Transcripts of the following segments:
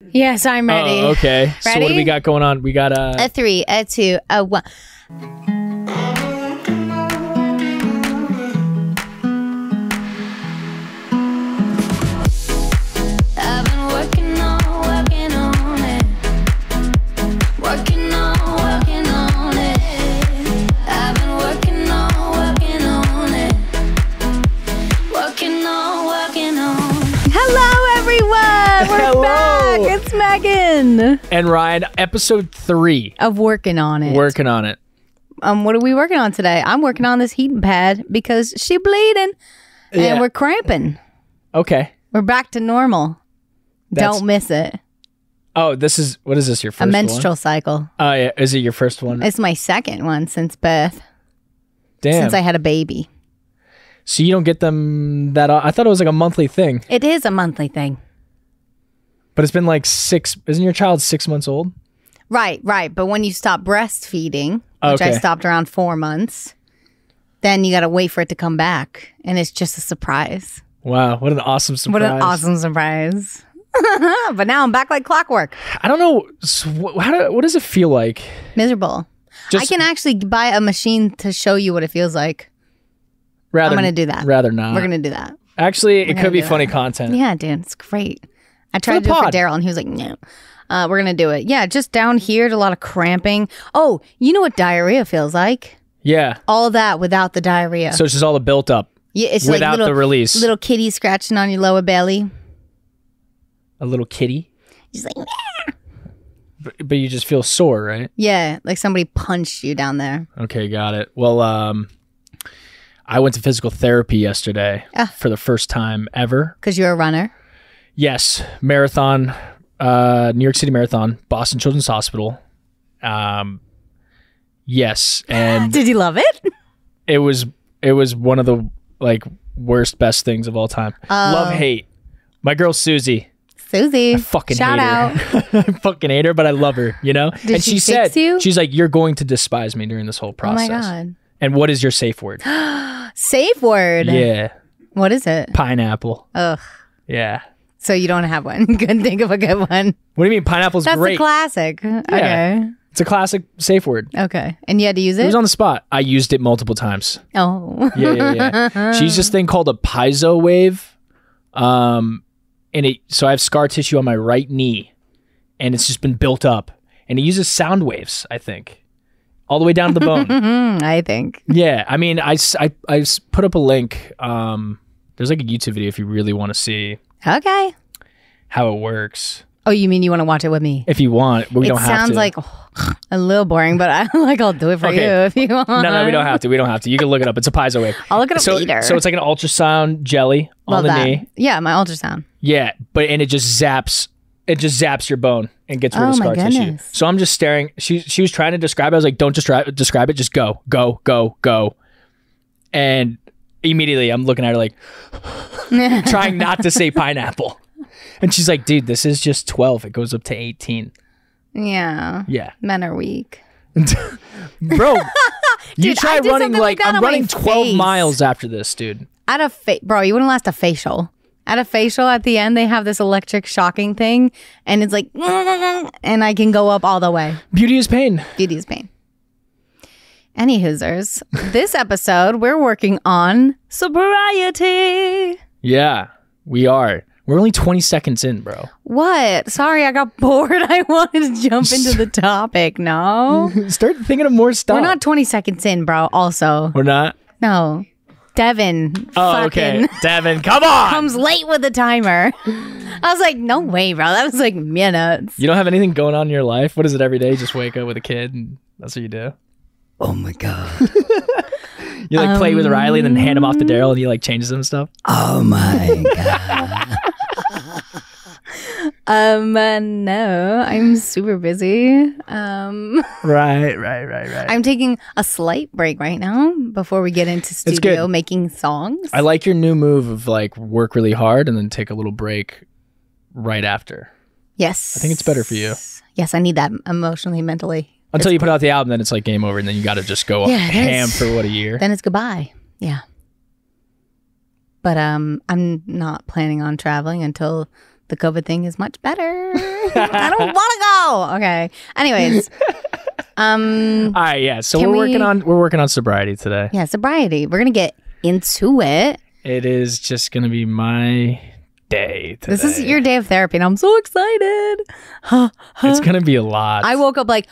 Yes, I'm ready. Oh, okay. So what do we got going on? We got uh A three, a two, a one. And Ryan, episode three. of working on it. Working on it. Um, what are we working on today? I'm working on this heating pad because she bleeding, Yeah. and we're cramping. Okay. We're back to normal. That's- Don't miss it. Oh, this is what is this? Your first A one? menstrual cycle. Oh yeah. Is it your first one? It's my second one since birth, Damn. since I had a baby. so you don't get them that o- I thought it was like a monthly thing. It is a monthly thing. But it's been like six isn't your child six months old? Right, right. But when you stop breastfeeding, which I stopped around four months, then you got to wait for it to come back. And it's just a surprise. Wow, what an awesome surprise. What an awesome surprise. but now I'm back like clockwork. I don't know s- wh- how do, what does it feel like? Miserable. Just I can actually buy a machine to show you what it feels like. rather I'm gonna do that. Rather not. We're going to do that. Actually, it gonna could be funny content. Yeah, dude. It's great. I tried to do it for pod. Daryl and he was like, no. Uh, we're going to do it. Yeah, just down here, a lot of cramping. Oh, you know what diarrhea feels like? Yeah. All that without the diarrhea. So it's just all the built up yeah, it's without like little, the release. little kitty scratching on your lower belly. a little kitty. Just like, But, but you just feel sore, right? yeah, like somebody punched you down there. Okay, got it. Well, um, I went to physical therapy yesterday Ah. for the first time ever. Because you're a runner. Yes, marathon, uh, New York City Marathon, Boston Children's Hospital. Um, yes, and Did you love it? it was it was one of the like worst best things of all time. Love hate. My girl Susie, Susie. fucking Shout hate out. her. I fucking hate her, but I love her. You know. and she said fix you? she's like, "You're going to despise me during this whole process. Oh my God. And what is your safe word? Safe word. yeah, What is it? pineapple. Ugh. Yeah. So you don't have one. Couldn't think of a good one. What do you mean pineapple's That's great? the classic. Okay. It's a classic safe word. Okay. And you had to use It it? was on the spot. I used it multiple times. oh. Yeah, yeah, yeah. she used this thing called a piezo wave. Um, and it so I have scar tissue on my right knee, and it's just been built up. And it uses sound waves, I think, all the way down to the bone. I think. yeah, I mean, I, I, I put up a link. Um, there's like a YouTube video if you really want to see Okay. how it works. Oh, you mean you want to watch it with me? If you want, but we it don't have to. It sounds like oh, a little boring, but I'm like I'll do it for Okay. you if you want. no, no, we don't have to. We don't have to. You can look it up. It's a piezo wave. I'll look it up so, later. So it's like an ultrasound jelly Love on the that. knee. Yeah, my ultrasound. Yeah, but and it just zaps. It just zaps your bone and gets rid Oh of scar tissue. So I'm just staring. She she was trying to describe it. I was like, "Don't describe describe it. Just go, go, go, go." And immediately, I'm looking at her like, trying not to say pineapple. And she's like, "Dude, this is just 12. It goes up to 18." Yeah. Yeah, Men are weak. bro. you Dude, try running like like I'm running 12 face. miles after this, dude. At a fa- bro, you wouldn't last a facial. At a facial, at the end, they have this electric shocking thing, and it's like, and I can go up all the way. Beauty is pain. Beauty is pain. Any hoosers. this episode, we're working on sobriety. Yeah, we are. We're only 20 seconds in, bro. What? Sorry, I got bored. I wanted to jump into the topic. No, Start thinking of more stuff. we're not 20 seconds in, bro. Also, We're not. no. Devin Oh, okay. Devin, come on. comes late with the timer. I was like, no way, bro. That was like minutes. You don't have anything going on in your life? What is it every day? Just wake up with a kid and that's what you do? Oh my god. You like play with Riley and then hand him off to Daryl and he like changes him and stuff? Oh my god. um, uh, no, I'm super busy. Um, Right, right, right, right. I'm taking a slight break right now before we get into studio making songs. I like your new move of like work really hard and then take a little break right after. yes, I think it's better for you. Yes, I need that emotionally, mentally. Until you put out the album, then it's like game over and then you got to just go Yeah, ham for what a year. Then it's goodbye. Yeah. But um, I'm not planning on traveling until the COVID thing is much better. I don't want to go. Okay. Anyways, um, All right, yeah. So we're we- working on we're working on sobriety today. yeah, sobriety. We're gonna get into it. It is just gonna be my day. Today. This is your day of therapy, and I'm so excited. It's gonna be a lot. I woke up like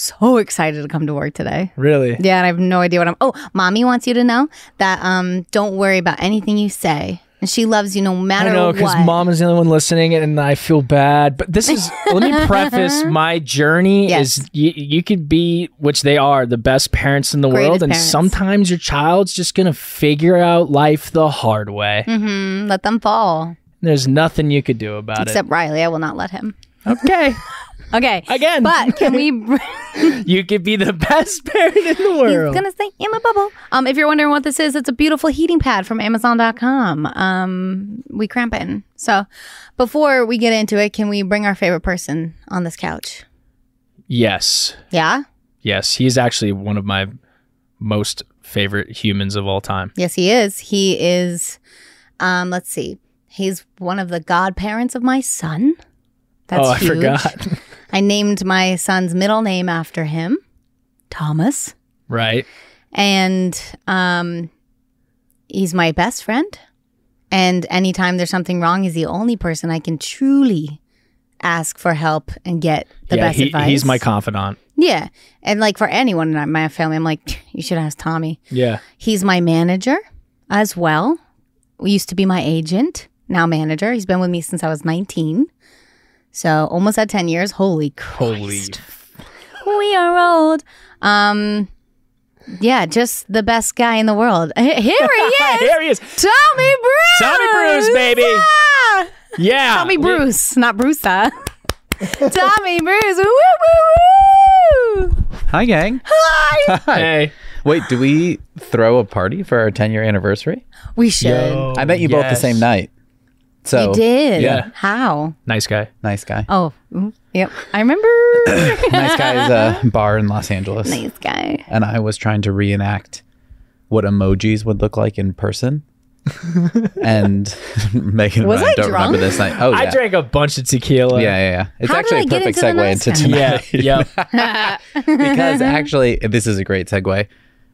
so excited to come to work today. really. Yeah, and I have no idea what I'm. Oh, mommy wants you to know that um, don't worry about anything you say, and she loves you no matter I know because mom is the only one listening, and I feel bad. But this is let me preface my journey Yes. is you, you could be, which they are, the best parents in the Greatest world, and parents. sometimes your child's just gonna figure out life the hard way. Mhm, let them fall. There's nothing you could do about it. Except Riley, I will not let him. Okay, Okay. again, But can we? you could be the best parent in the world. He's gonna stay in my bubble. Um, if you're wondering what this is, it's a beautiful heating pad from Amazon.com. Um, we cramp in. So, before we get into it, can we bring our favorite person on this couch? yes, Yeah. yes, he's actually one of my most favorite humans of all time. Yes, he is. He is. Um, let's see. He's one of the godparents of my son. That's oh, I huge. forgot. I named my son's middle name after him, Thomas, right. and um, he's my best friend. And anytime there's something wrong, he's the only person I can truly ask for help and get the yeah, best he, advice. he's my confidant. yeah, and like for anyone in my family, I'm like, you should ask Tommy. Yeah. He's my manager as well. We used to be my agent, now manager. He's been with me since I was 19. So almost at 10 years. Holy Holy. Christ. We are old. Um yeah, just the best guy in the world. Here he is. Here he is. Tommy Bruce. Tommy Bruce, baby. Ah! Yeah. Tommy Bruce, not Bruce. Tommy Bruce. Woo, woo, woo. Hi, gang. Hi. Hey. Wait, do we throw a party for our 10 year anniversary? We should. Yo, I met you both the same night. So you did. yeah. How? Nice guy. nice guy. Oh, mm, yep. I remember. nice guy's a bar in Los Angeles. nice guy. And I was trying to reenact what emojis would look like in person. and Meghan and Was I I don't remember drunk? this night. Oh, yeah. I drank a bunch of tequila. Yeah, yeah, yeah. It's How actually a perfect into segue into guy? tonight. Yeah. Yep. because actually, this is a great segue.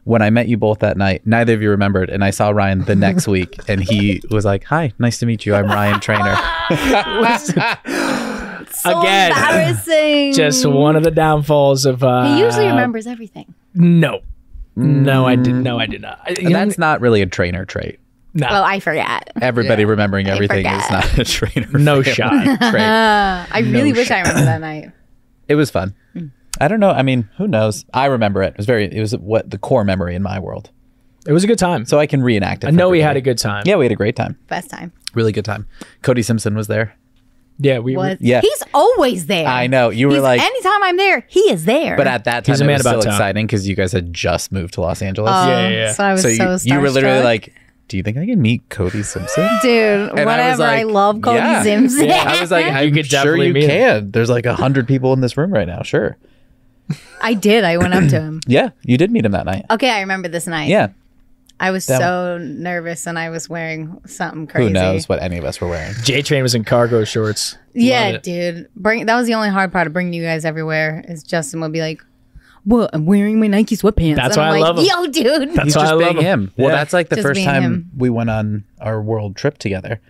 When I met you both that night, neither of you remembered, and I saw Ryan the next week, and he was like, "Hi, nice to meet you. I'm Ryan Trainor." So Again, embarrassing. Just one of the downfalls of. Uh, He usually remembers everything. No. No, I did. No, I did not. I- you know, That's not really a Trainor trait. nah, Well, I forget. Everybody remembering everything is not a Trainor. No family shot. trait. Uh, I really wish I remember that night. It was fun. I don't know. I mean, who knows? I remember it. It was very. It was what the core memory in my world. it was a good time. So I can reenact it. I know we had a good time. Yeah, we had a great time. Best time. Really good time. Cody Simpson was there. Yeah, we Was Yeah. He's always there. I know. You were He's- like, anytime I'm there, he is there. but at that time, He's a it man was about still town. exciting because you guys had just moved to Los Angeles. Oh, Yeah, yeah, yeah. So I was so so, you, you were literally starstruck. like, "Do you think I can meet Cody Simpson?" dude, And I was whatever. I, like, love Cody yeah. Simpson. I was like, I'm could sure definitely you meet him. can. There's like a hundred people in this room right now. Sure. I did. I went up to him. Yeah, you did meet him that night. Okay, I remember this night. Yeah. I was That- so nervous and I was wearing something crazy. Who knows what any of us were wearing? J Train was in cargo shorts. Yeah, it. dude. Bring that was the only hard part of bringing you guys everywhere. Is Justin would be like, "What? I'm wearing my Nike sweatpants." That's and why I'm I like, love him. Yo, dude. That's He's why just I love being him. Well, Yeah. that's like the Just first being time him. we went on our world trip together.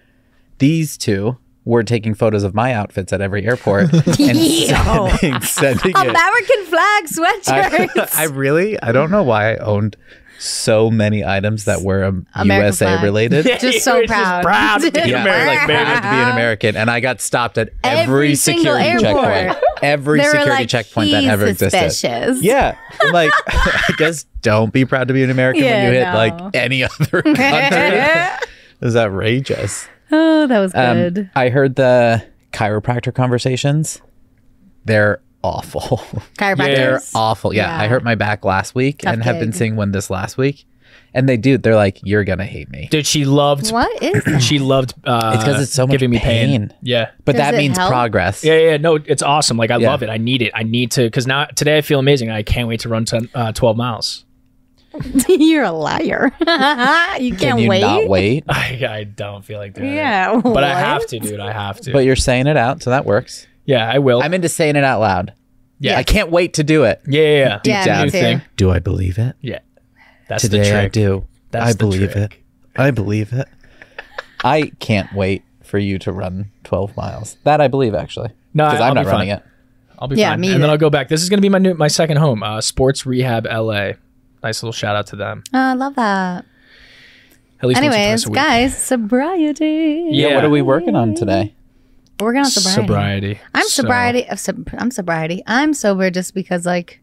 These two were taking photos of my outfits at every airport and Yo. sending, sending it. American flag sweatshirts. I really, I don't know why I owned so many items that were um, USA flag. related. Yeah, Just so were proud. proud to be Yeah, American. like proud to be an American, and I got stopped at every, Every single security airport. checkpoint, every they security like, checkpoint that "He's ever existed. Yeah, I'm like I guess don't be proud to be an American when you hit no. like any other country. it was outrageous. Oh, that was Um, good. I heard the chiropractor conversations. They're awful. Chiropractors. They're awful. Yeah, I hurt my back last week Tough and have been seeing one this last week. And they do. They're like, you're gonna hate me. Dude, she loved. What is that? She loved. Uh, It's 'cause it's so much giving me pain. pain. Yeah. But Does that means help? progress. Yeah, yeah, no, it's awesome. Like I Yeah. love it. I need it. I need to because now today I feel amazing. I can't wait to run 10, uh, twelve miles. You're a liar. you can't Can you wait. not wait? I, I don't feel like doing Yeah, it. But I have to, dude. I have to. But you're saying it out, so that works. yeah, I will. I'm into saying it out loud. yeah. I can't wait to do it. yeah, yeah, yeah. Yeah, down thing. Do I believe it? Yeah. That's the Today I do. That's I the believe trick. it. I believe it. I can't wait for you to run 12 miles. That I believe actually. No, because I'll I'm not be running fine. it. I'll be Yeah, fine. me and then. I'll go back. This is going to be my new, my second home, uh, Sports Rehab LA. Nice little shout out to them. Oh, I love that. At least once or Anyways, twice a week. guys, sobriety. Yeah. What are we working on today? We're working on sobriety. sobriety. I'm So- sobriety. uh, I'm sobriety. I'm sober just because like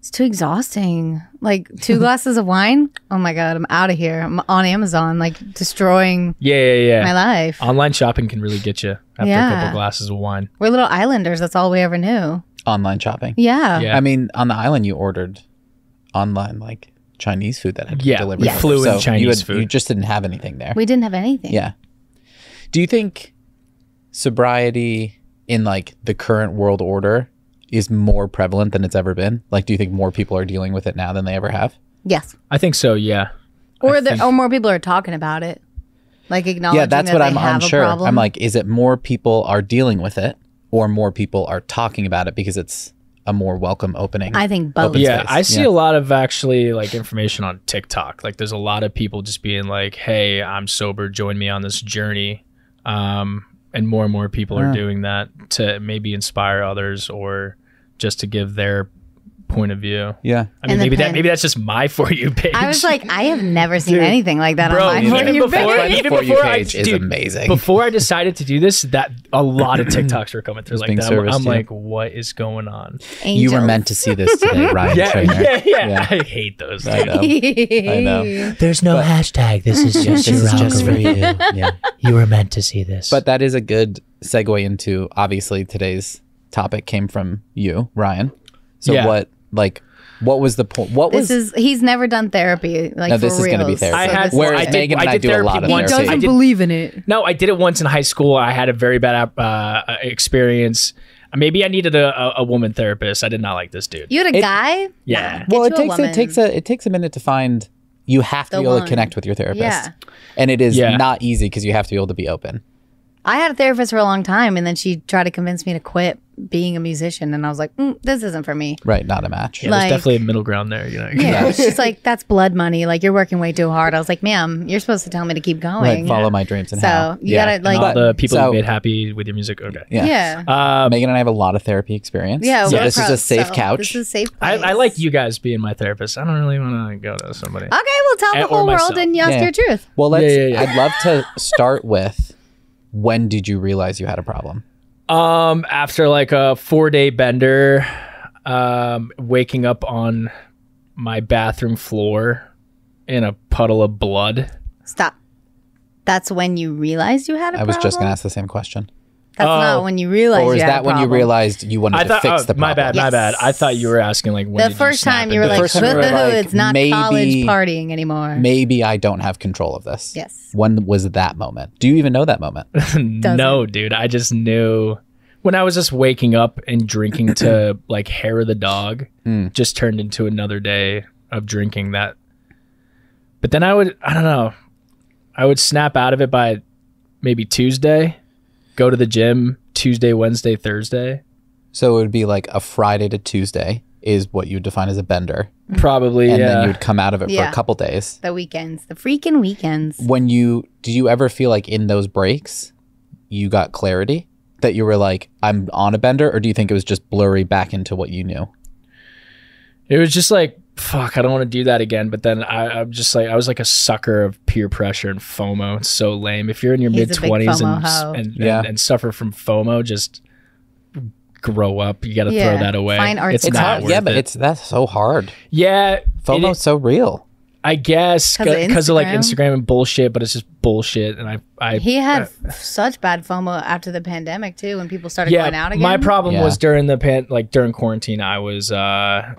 it's too exhausting. Like two glasses of wine. Oh my god, I'm out of here. I'm on Amazon, like destroying Yeah, yeah, yeah. my life. Online shopping can really get you after a Yeah. couple glasses of wine. We're little islanders. That's all we ever knew. Online shopping. Yeah. Yeah. I mean, on the island you ordered online like Chinese food that had to Yeah, be delivered. we over. flew in So you, Chinese had- food. you just didn't have anything there. We didn't have anything. Yeah. Do you think sobriety in like the current world order is more prevalent than it's ever been? Like, do you think more people are dealing with it now than they ever have? Yes. I think so, yeah. Or I the, think- or more people are talking about it. Like acknowledging yeah, that's that what they I'm have unsure. a. I'm like, is it more people are dealing with it, or more people are talking about it because it's a more welcome opening? I think both. Yeah, space. I see Yeah. a lot of actually like information on TikTok. Like there's a lot of people just being like, "Hey, I'm sober, join me on this journey." Um and more and more people are doing that to maybe inspire others or just to give their point of view. yeah. I mean, And the maybe that pen- maybe that's just my for you page. I was like, I have never seen Dude. anything like that Bro, on my even For You before- page. even For you before I- page is dude, amazing. before I decided to do this, that a lot of TikToks were coming through like being that. I'm, I'm yeah. like, what is going on? you were meant to see this today, Ryan Yeah, Trainor. yeah, yeah, Yeah. I hate those. I know. I know. There's no hashtag. This is just This your is just for algorithm. you. Yeah. You were meant to see this. But that is a good segue into obviously today's topic came from you, Ryan. So Yeah. what like what was the point? What was This is he's never done therapy. Like No, for this is gonna be reals. therapy. I had this Whereas I did, Meghan and I I do a therapy lot of once. therapy. I did, believe in it. no, I did it once in high school. I had a very bad uh, experience. Maybe I needed a, a, a woman therapist. I did not like this dude. You had a It- guy? Yeah. Nah, well, it takes woman. it takes a it takes a minute to find you have to The be able one. to connect with your therapist. Yeah. And it is Yeah. not easy because you have to be able to be open. I had a therapist for a long time, and then she tried to convince me to quit being a musician, and I was like, mm, "This isn't for me." Right, not a match. Yeah, Like- there's definitely a middle ground there. You know. Yeah, she's like, "That's blood money. Like you're working way too hard." I was like, "Ma'am, you're supposed to tell me to keep Right, going." follow my dreams and So, how. you gotta, like- All the people so- you made happy with your music. Okay. Yeah. yeah, Um, Meghan and I have a lot of therapy experience. yeah. So we're this is a safe so couch. This is a safe. I, Place. I like you guys being my therapist. I don't really want to go to somebody. Okay, well, tell the And- or whole world and ask Yeah. your truth. well, let's. Yeah, yeah, yeah. I'd love to start with when did you realize you had a problem? Um, after like a four day bender, um, waking up on my bathroom floor in a puddle of blood. Stop. That's when you realized you had a I was just going to ask the same question. That's Oh. not when you realized. Or was you had that a when you problem. realized you wanted I to fix oh, the problem? my bad, my Yes. bad. I thought you were asking like when The did first snap time you were this? like, first time you were "Woo-hoo, like, it's not maybe- college partying anymore. Maybe I don't have control of this. Yes. When was that moment? Do you even know that moment? no, dude. I just knew when I was just waking up and drinking to like hair of the dog, Hmm. just turned into another day of drinking that. But then I would, I don't know, I would snap out of it by maybe Tuesday, go to the gym Tuesday, Wednesday, Thursday. So it would be like a Friday to Tuesday is what you would define as a bender. Mm-hmm. Probably, And yeah. then you would come out of it for a couple days. The weekends, the freaking weekends. When you did you ever feel like in those breaks you got clarity that you were like, I'm on a bender, or do you think it was just blurry back into what you knew? It was just like, fuck, I don't want to do that again. But then I, I'm just like, I was like a sucker of peer pressure and FOMO. It's so lame. If you're in your He's mid a big 20s FOMO and, and, Yeah. and, and suffer from FOMO, just grow up. You got to Yeah, throw that away. find arts it's and not hard. Yeah, but it. it's that's so hard. yeah, FOMO's it- so real. I guess 'Cause because of like Instagram? Instagram and bullshit, but it's just bullshit. And I, I, He had f- such bad FOMO after the pandemic too, when people started yeah, going out again. my problem Yeah. was during the pan, like during quarantine, I was, uh,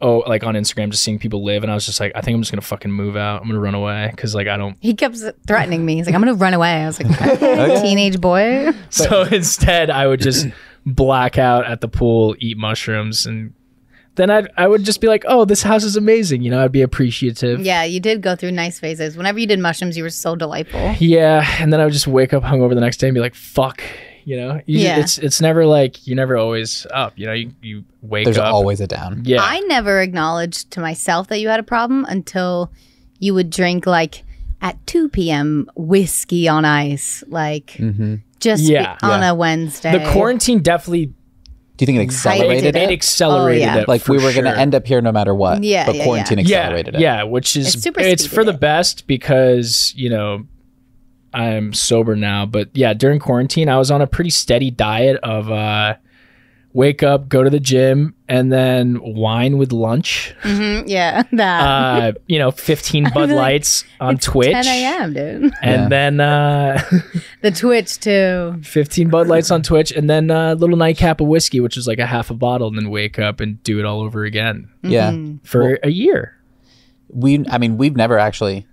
oh, like on Instagram, just seeing people live, and I was just like, I think I'm just gonna fucking move out. I'm gonna run away because like I don't. he kept threatening me. He's like, "I'm gonna run away." I was like, okay, "Teenage boy." So instead, I would just black out at the pool, eat mushrooms, and then I I would just be like, oh, this house is amazing. You know, I'd be appreciative. Yeah, you did go through nice phases. Whenever you did mushrooms, you were so delightful. Yeah, and then I would just wake up hungover the next day and be like, fuck. You know, you, Yeah. it's it's never like you're never always up. You know, you, you wake There's up. always a down. yeah, I never acknowledged to myself that you had a problem until you would drink like at 2 p.m. whiskey on ice, like hmm just Yeah. on Yeah. a Wednesday. the quarantine definitely Do you think it accelerated it, it? accelerated Oh, yeah. it. Like for we were going to end up here no matter what. Yeah, but yeah, quarantine yeah. accelerated yeah, it. Yeah, which is It it's, super for the best because you know I'm sober now. But yeah, during quarantine, I was on a pretty steady diet of uh, wake up, go to the gym, and then wine with lunch. Mhm, yeah, that. Uh, you know, 15 Bud like, Lights on It's Twitch, 10 a.m., dude. and Yeah. then uh, The Twitch too. 15 Bud Lights on Twitch, and then a little nightcap of whiskey, which was like a half a bottle, and then wake up and do it all over again Yeah. Mhm. for a year. we i mean we've never actually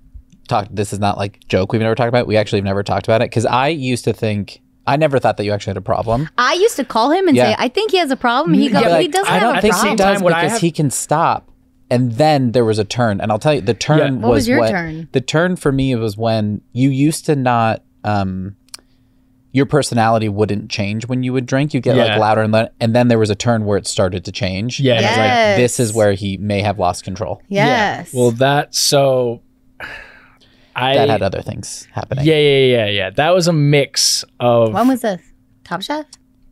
talked this is not like joke we've never talked about it. we actually have never talked about it because i used to think i never thought that you actually had a problem I used to call him and Yeah. say, "I think he has a problem." He goes, Yeah, "He doesn't I don't a at the problem." same does time, what I because have- he can stop and then there was a turn and i'll tell you the turn Yeah. What was your what- turn? the turn for me was when you used to not um your personality wouldn't change when you would drink you get Yeah. like louder and louder and then there was a turn where it started to change Yeah. and I was Yes. like this is where he may have lost control Yes. Yeah. Well, that so I that had other things happening yeah yeah yeah yeah. That was a mix of when was this? Top Chef.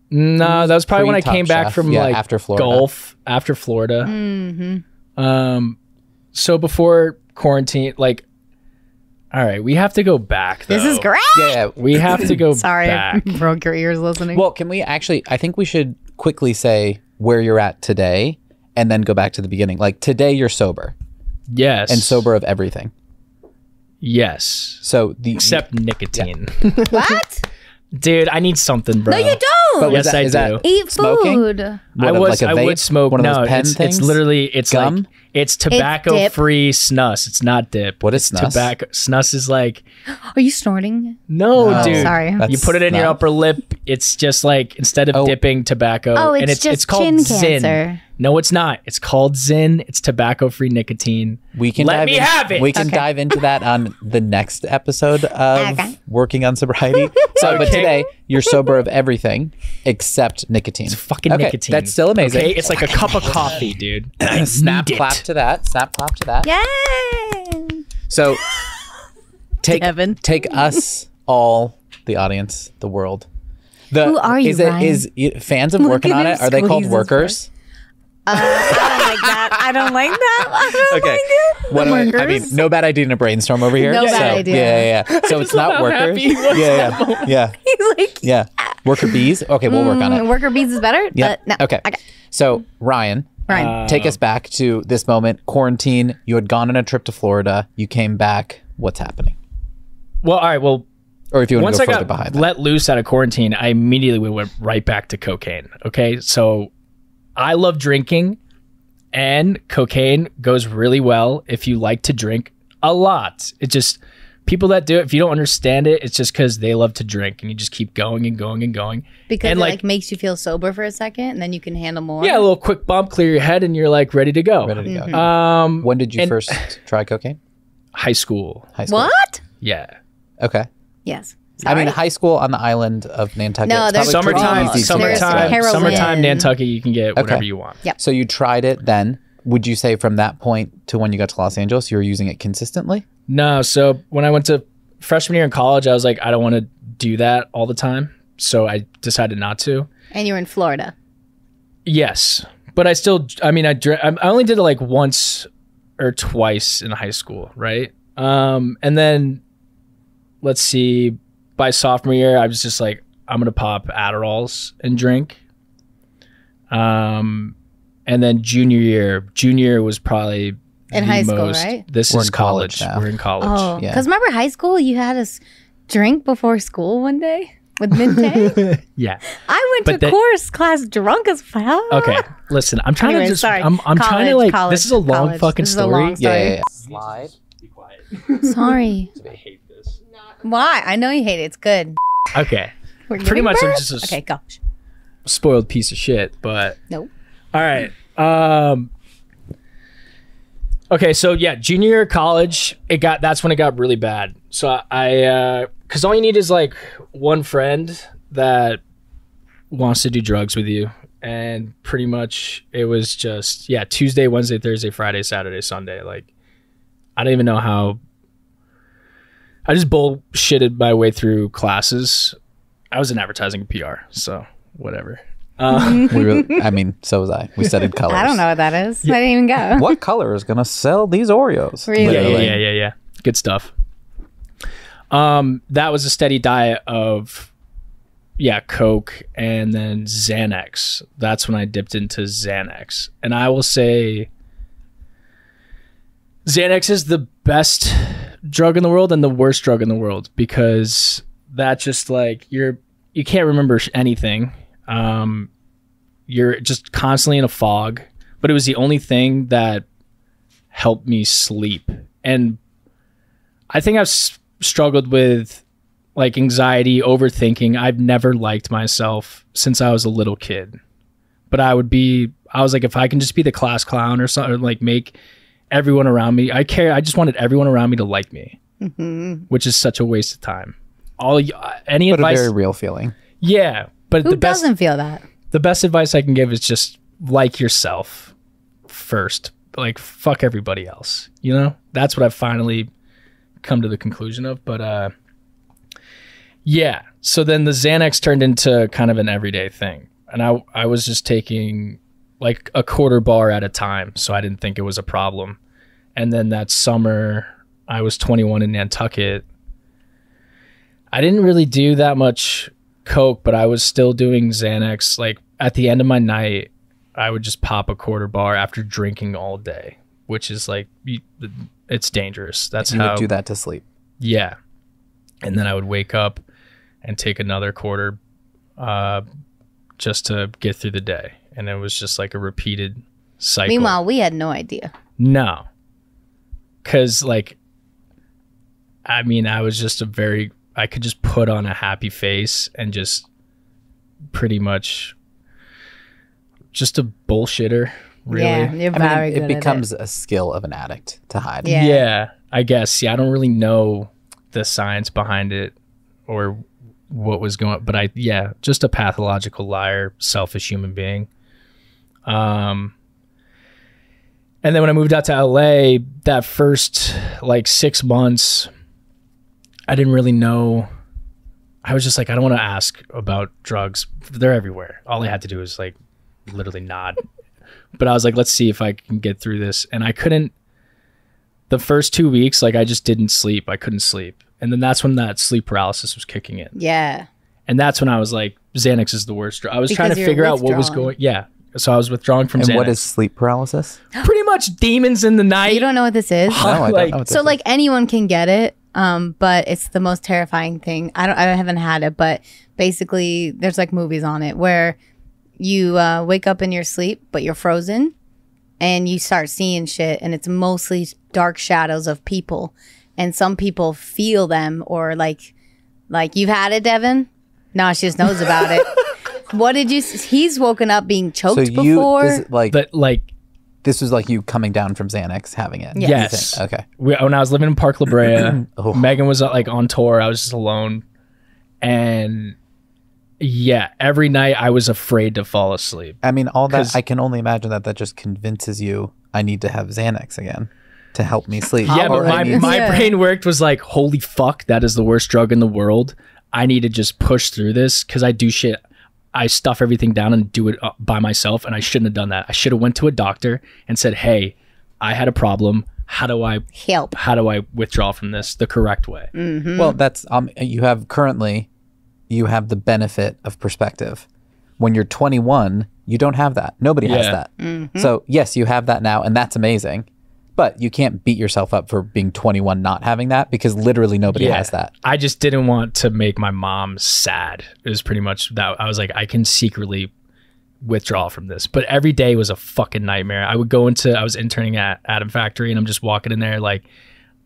no. That was probably when I came back Chef. from Yeah, like after Florida. golf after Florida. Mm-hmm. Um, so before quarantine, like, all right, we have to go back. This is great. yeah, yeah. We have to go Sorry, I broke your ears listening. Well, can we actually? I think we should quickly say where you're at today, and then go back to the beginning. Like today, you're sober Yes, and sober of everything. Yes, So the except nicotine, what? dude. I need something, bro. No, you don't. But Yes, that- I is that do. Eat smoking? Food. I was like a I would smoke. One of no, those pen it's, things? it's literally it's Gum? like it's tobacco dip. free snus. It's not dip. What is It's snus? Tobacco snus is like Are you snorting? no, No. dude. Sorry. You put it in your upper lip. It's just like instead of Oh. dipping tobacco, Oh, it's and it's just it's called chin Zyn. cancer. No, it's not. It's called Zyn. It's tobacco free nicotine. We can Let dive me in- have it. We can Okay. dive into that on the next episode of Okay. working on sobriety. So, but today you're sober of everything except nicotine. It's fucking Okay, nicotine. That's still amazing. Okay, it's like a cup of coffee, dude. I Snap need it. clap to that. Snap clap to that. Yay! So take Devin. take us all, the audience, the world. The, Who are you, Is it Ryan? is y- fans of Look working on it? Are they called workers? Uh, I don't like that. I don't like that. I don't Okay. like it. What do I, I mean, no bad idea to brainstorm over here. No so, bad idea. Yeah, yeah, yeah. So it's love not how workers. happy he was Yeah, yeah, yeah, He's like, yeah. Worker bees. Okay, we'll work on mm, it. worker bees is better. Yeah. But no. Okay. So Ryan, Ryan. Uh, take us back to this moment. Quarantine. You had gone on a trip to Florida. You came back. What's happening? Well, all right. Well, Or if you want once to I go further got behind that. let loose out of quarantine, I immediately went right back to cocaine. Okay, so I love drinking, and cocaine goes really well if you like to drink a lot. It just people that do it, if you don't understand it, it's just because they love to drink, and you just keep going and going and going. because and it like- like, makes you feel sober for a second, and then you can handle more. Yeah, a little quick bump, clear your head, and you're like ready to go. Ready to go. Um, when did you and- first try cocaine? high school. High school. What? Yeah, Okay. Yes. I mean, high school on the island of Nantucket. No, it's there's probably pretty summertime, easy to drugs. There's summertime, summertime, Nantucket. You can get whatever Okay. you want. Yep. So you tried it then. Would you say from that point to when you got to Los Angeles, you were using it consistently? No, so when I went to freshman year in college, I was like, I don't want to do that all the time. So I decided not to. And you're in Florida. Yes, but I still, I mean, I, I only did it like once or twice in high school, right? Um, and then let's see, by sophomore year, I was just like, I'm gonna pop Adderalls and drink. Um, and then junior year, junior year was probably In the high school, most- right? This We're is in college college. We're in college. Oh, Yeah. because remember high school? You had us drink before school one day with midday. Yeah. I went But to that- course class drunk as fuck. Okay, listen. I'm trying Anyways, to just. sorry. I'm, I'm trying to College, like. college, this is a long college. fucking This is a story. long Yeah, yeah, yeah. Slide. Be quiet. Sorry. I hate this. Why? I know you hate it. It's good. Okay, We're Pretty giving much I'm just a s- okay. Go. spoiled piece of shit. But Nope. All right. Um. Okay, so yeah, junior year of college, it got that's when it got really bad. So I, uh, because all you need is like one friend that wants to do drugs with you, and pretty much it was just yeah Tuesday, Wednesday, Thursday, Friday, Saturday, Sunday. Like I don't even know how. I just bullshitted my way through classes. I was in advertising PR, so whatever. Uh, We were, I mean, so was I. We studied colors. I don't know what that is. I didn't even go. What color is going to sell these Oreos? Really? yeah, yeah, yeah, yeah, yeah. Good stuff. Um, that was a steady diet of, yeah, Coke and then Xanax. That's when I dipped into Xanax, and I will say, Xanax is the best drug in the world and the worst drug in the world because that just like you're you can't remember sh- anything. Um, you're just constantly in a fog. But it was the only thing that helped me sleep. And I think I've s- struggled with like anxiety, overthinking. I've never liked myself since I was a little kid. But I would be, I was like, if I can just be the class clown or something, like make everyone around me, I care. I just wanted everyone around me to like me, which is such a waste of time. All y- uh, any But a advice, very real feeling. yeah. But Who the best, doesn't feel that? the best advice I can give is just like yourself first. Like fuck everybody else. You know? That's what I've finally come to the conclusion of. But uh yeah. So then the Xanax turned into kind of an everyday thing. And I I was just taking like a quarter bar at a time, so I didn't think it was a problem. And then that summer I was 21 in Nantucket. I didn't really do that much coke, but I was still doing Xanax. Like at the end of my night, I would just pop a quarter bar after drinking all day, which is like it's dangerous. That's You how would do that to sleep. yeah. And then I would wake up and take another quarter uh, just to get through the day. And it was just like a repeated cycle. Meanwhile, we had no idea. No. Cause like I mean, I was just a very I could just put on a happy face and just pretty much just a bullshitter, really. Yeah, you're I very mean, good it becomes a skill of an addict to hide. Yeah. Yeah, I guess. Yeah, I don't really know the science behind it or what was going on. but I yeah, just a pathological liar, selfish human being. Um and then when I moved out to LA, that first like 6 months I didn't really know I was just like I don't want to ask about drugs. They're everywhere. All I had to do was like literally nod. But I was like let's see if I can get through this and I couldn't the first two weeks, like I just didn't sleep. I couldn't sleep. And then that's when that sleep paralysis was kicking in. Yeah. And that's when I was like, Xanax is the worst drug. I was trying to figure out what was going Yeah. So I was withdrawing from And Xanax. what is sleep paralysis? pretty much demons in the night. You don't know what this is? No, I don't Like- know. what So this like anyone can get it, um, but it's the most terrifying thing. I don't, I haven't had it, but basically, there's like movies on it where you uh, wake up in your sleep, but you're frozen, and you start seeing shit, and it's mostly dark shadows of people, and some people feel them or like, like you've had it, Devin. No, she just knows about it. What did you? He's woken up being is. So choked you before. this, like but like, this was like you coming down from Xanax having it. Yes. yes. Okay. We, when I was living in Park La Brea, Oh. Meghan was like on tour. I was just alone. And yeah, every night I was afraid to fall asleep. I mean, all that I can only imagine that that just convinces you I need to have Xanax again to help me sleep. Yeah, but my, my Yeah. brain worked was like, holy fuck, that is the worst drug in the world. I need to just push through this because I do shit. I stuff everything down and do it uh, by myself, and I shouldn't have done that. I should have went to a doctor and said, "Hey, I had a problem. How do I Help. how do I withdraw from this the correct way?" Well, that's um you have currently you have the benefit of perspective. When you're 21, you don't have that. Nobody has Yeah. that. So, yes, you have that now and that's amazing. But you can't beat yourself up for being 21 not having that because literally nobody has that. I just didn't want to make my mom sad. It was pretty much that. I was like, I can secretly withdraw from this, but every day was a fucking nightmare. I would go into, I was interning at Atom Factory, and I'm just walking in there like,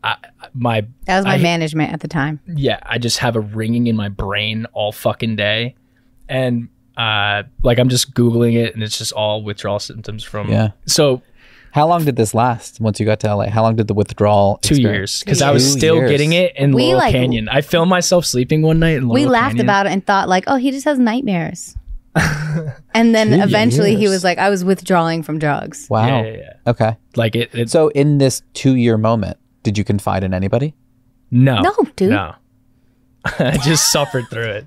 I, my That was my I- management at the time. yeah, I just have a ringing in my brain all fucking day, and Uh, like I'm just googling it, and it's just all withdrawal symptoms from. Yeah. So How long did this last once you got to LA? How long did the withdrawal? two experience- years because I was Two still years. getting it in We, Laurel like- Canyon. I filmed myself sleeping one night in Laurel we laughed Canyon. about it and thought like, oh, he just has nightmares. and then Two eventually he years. was like, I was withdrawing from drugs. Wow. Yeah, yeah, yeah. Okay. Like it. it So in this two year moment, did you confide in anybody? no, No, dude. no. I just suffered through it.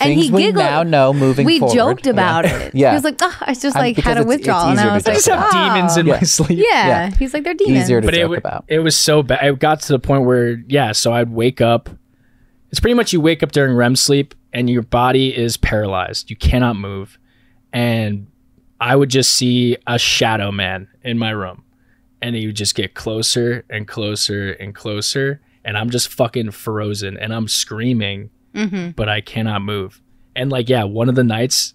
And he giggled. now know moving we forward. joked about it. Yeah. He was like, oh, I just like because had a it's- it's withdrawal. and easier I to was like, I just have oh. demons in Yeah. my sleep. Yeah. Yeah. He's like, they're demons. Easier to but it, joke w- about. it was so bad. It got to the point where, yeah, so I'd wake up. It's pretty much you wake up during REM sleep and your body is paralyzed. You cannot move. And I would just see a shadow man in my room. And he would just get closer and closer and closer. And I'm just fucking frozen and I'm screaming, Mm-hmm. but I cannot move. And like, yeah, one of the nights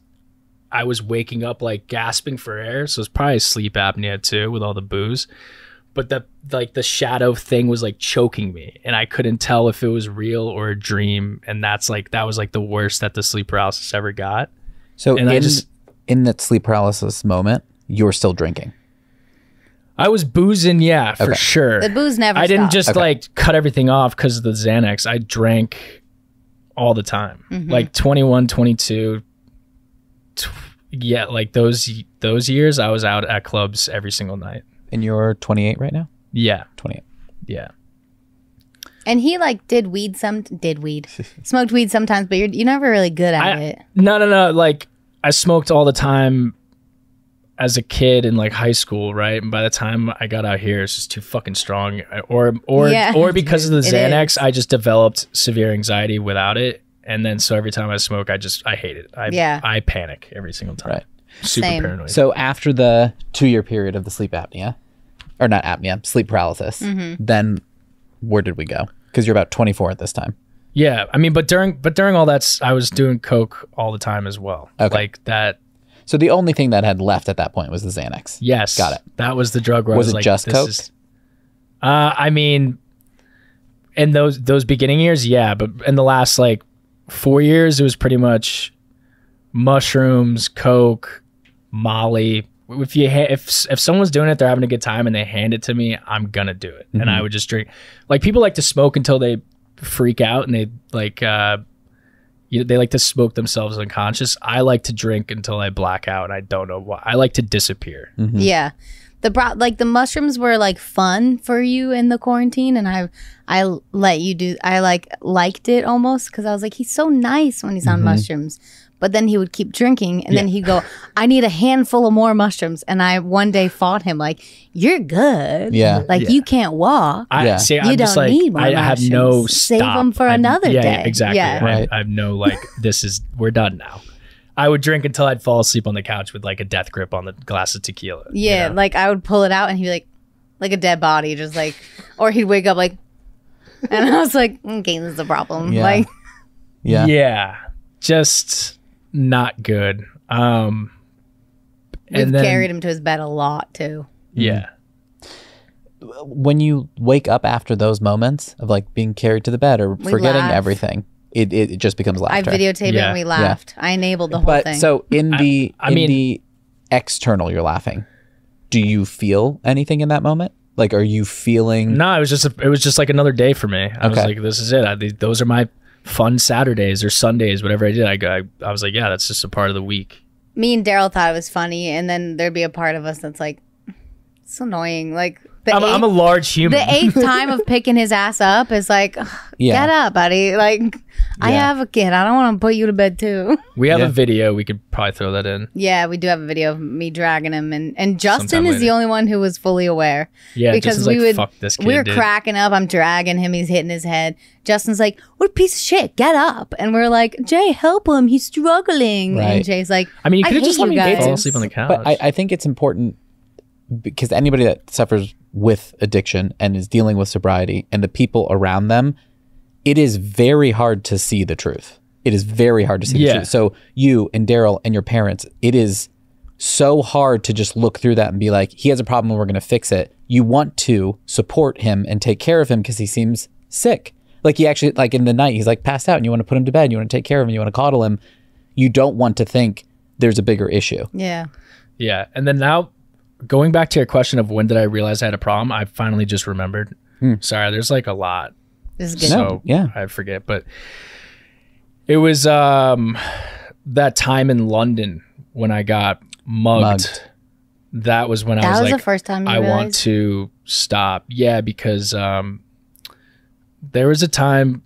I was waking up like gasping for air. So it's probably sleep apnea too with all the booze but the like the shadow thing was like choking me and i couldn't tell if it was real or a dream and that's like that was like the worst that the sleep paralysis ever got So And I in, just- in that sleep paralysis moment, you were still drinking. i was boozing yeah for Okay. sure The booze never i didn't stopped. just Okay. like cut everything off because of the xanax i drank all the time Mm-hmm. like 21 22 tw- yeah like those those years i was out at clubs every single night And you're 28 right now? yeah 28. yeah And he like did weed some did weed. Smoked weed sometimes, but you're you're never really good at I, it. no, no, no. Like I smoked all the time as a kid in like high school, right? And by the time I got out here, it's just too fucking strong. Or, or, Yeah. or because of the Xanax. I just developed severe anxiety without it. And then so every time I smoke, I just I hate it. I Yeah. I panic every single time. Right. Super Same. paranoid. So after the two year period of the sleep apnea, or not apnea, sleep paralysis, Mm-hmm. then where did we go? Because you're about 24 at this time. yeah, I mean, but during but during all that, I was doing coke all the time as well. Okay. Like that. So the only thing that had left at that point was the Xanax. Yes, Got it. That was the drug where Was I was it like, just this coke? is- uh, I mean, in those those beginning years, yeah, but in the last like four years, it was pretty much mushrooms, coke, Molly. If you ha- if if someone's doing it, they're having a good time, and they hand it to me, I'm gonna do it, and I would just drink. Like people like to smoke until they freak out, and they like. uh you they like to smoke themselves unconscious. I like to drink until I black out. and I don't know why. I like to disappear. Mm-hmm. Yeah. The bro- like the mushrooms were like fun for you in the quarantine and I I let you do I like liked it almost cuz I was like he's so nice when he's on mm-hmm. mushrooms. But then he would keep drinking and then he'd go I need a handful of more mushrooms and I one day fought him like you're good. Yeah. Like Yeah. you can't walk. I Yeah. see. You I'm just don't like need more I, I have no mushrooms. Save them for I- another yeah, day. Yeah, exactly. Yeah. Right. I have no like this is we're done now. I would drink until I'd fall asleep on the couch with like a death grip on the glass of tequila. you Yeah, know? like I would pull it out and he'd be like, like a dead body, just like, or he'd wake up like, and I was like, mm, okay, this is the problem. Yeah. Like, Yeah. yeah, just not good. Um, we've then carried him to his bed a lot too. yeah, When you wake up after those moments of like being carried to the bed or forgetting laugh. everything, it, it, it just becomes laughter. I videotaped it and we laughed. I enabled the whole but thing. so in the I in mean- the external, you're laughing. Do you feel anything in that moment? Like, are you feeling? no, it was just a, it was just like another day for me. I was like, this is it. I, those are my fun Saturdays or Sundays, whatever I did. I, I I was like, yeah, that's just a part of the week. Me and Daryl thought it was funny, and then there'd be a part of us that's like, it's annoying. Like the I'm, a- I'm a large human. the eighth time of picking his ass up is like, Yeah. get up, buddy. Like, I have a kid. I don't want to put you to bed too. we have Yeah. a video. We could probably throw that in. Yeah, we do have a video of me dragging him, and and Justin Sometime is the only one who was fully aware Yeah, because Justin's we like, would fuck this kid. we were dude. cracking up. I'm dragging him. He's hitting his head. Justin's like, "What a piece of shit! Get up!" And we're like, "Jay, help him. He's struggling." Right. And Jay's like, I mean, you could have just let me you fall asleep on the couch. But I, I think it's important because anybody that suffers with addiction and is dealing with sobriety and the people around them, it is very hard to see the truth. It is very hard to see Yeah. the truth. So you and Daryl and your parents, it is so hard to just look through that and be like, he has a problem and we're going to fix it. You want to support him and take care of him because he seems sick. Like he actually, like in the night, he's like passed out and you want to put him to bed. You want to take care of him. You want to coddle him. you don't want to think there's a bigger issue. Yeah. Yeah. And then now going back to your question of when did I realize I had a problem, I finally just remembered. Sorry, there's like a lot. This is good. No, So yeah. I forget. But it was um that time in London when I got mugged. Mugged. That was when I was, was, like the first time you I want to stop. Yeah, because um, there was a time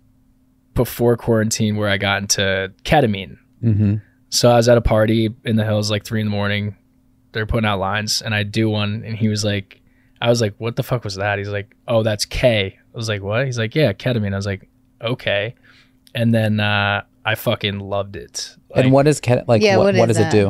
before quarantine where I got into ketamine. Mm-hmm. So I was at a party in the hills like three in the morning. They're putting out lines, and I do one, and he was like, I was like, what the fuck was that? He's like, oh, that's K. I was like, what? He's like, yeah, ketamine. I was like, okay. And then uh, I fucking loved it. Like, and what is ket- like? Yeah, what, what what is does it do?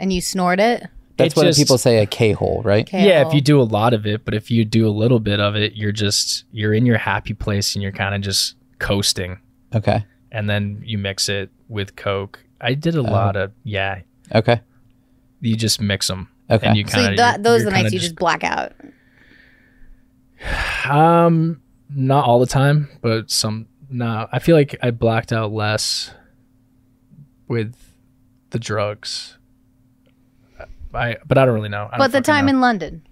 And you snort it? That's It what just- people say a K hole, right? Okay. yeah, if you do a lot of it, but if you do a little bit of it, you're just you're in your happy place and you're kind of just coasting. Okay. And then you mix it with Coke. I did a Oh. lot of yeah. Okay. You just mix them. Okay. And you So kind of that, those are the nights you just black out. Um, not all the time, but some. No, I feel like I blacked out less with the drugs. I, but I don't really know. I But the time know. in London.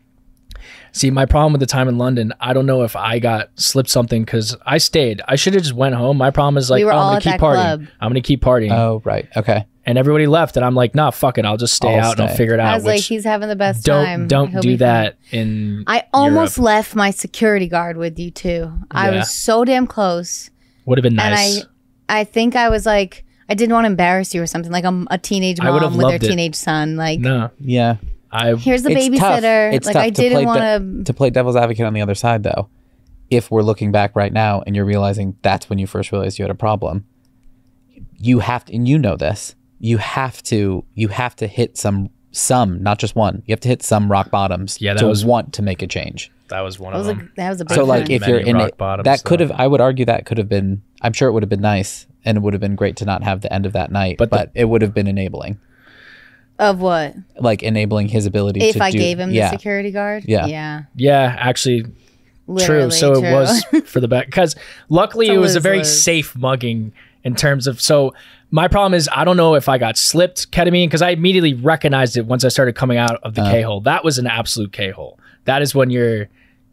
see my problem with the time in London. I don't know if I got slipped something because I stayed. I should have just went home. My problem is like, We oh, I'm gonna keep partying. club. I'm gonna keep partying, Oh, right. Okay. And everybody left, and I'm like, nah, fuck it. I'll just stay I'll out and I'll figure it out I was like, which he's having the best don't time. don't He'll do be fine. that in. I almost Europe. left my security guard with you too. I Yeah. was so damn close. Would have been nice And nice. I think I was like, I didn't want to embarrass you or something. Like I'm a teenage I would have mom with their loved it. teenage son. Like, no, Yeah. I here's the It's tough. babysitter. It's like tough I to play didn't de- want to play devil's advocate on the other side though if we're looking back right now and you're realizing that's when you first realized you had a problem you have to and you know this you have to you have to hit some some not just one you have to hit some rock bottoms Yeah, that to was- want to make a change that was one That of was a them. that was a big so like if you're in rock it bottoms, that could have i would argue that could have been i'm sure it would have been nice and it would have been great to not have the end of that night But but, the- it would have been enabling of what? like enabling his ability If to I do, gave him yeah the security guard? Yeah. Yeah. Yeah, actually, true. So true. it was for the back because luckily it was a very lose-lose. safe mugging in terms of. So my problem is I don't know if I got slipped ketamine because I immediately recognized it once I started coming out of the K hole. That was an absolute K hole. That is when you're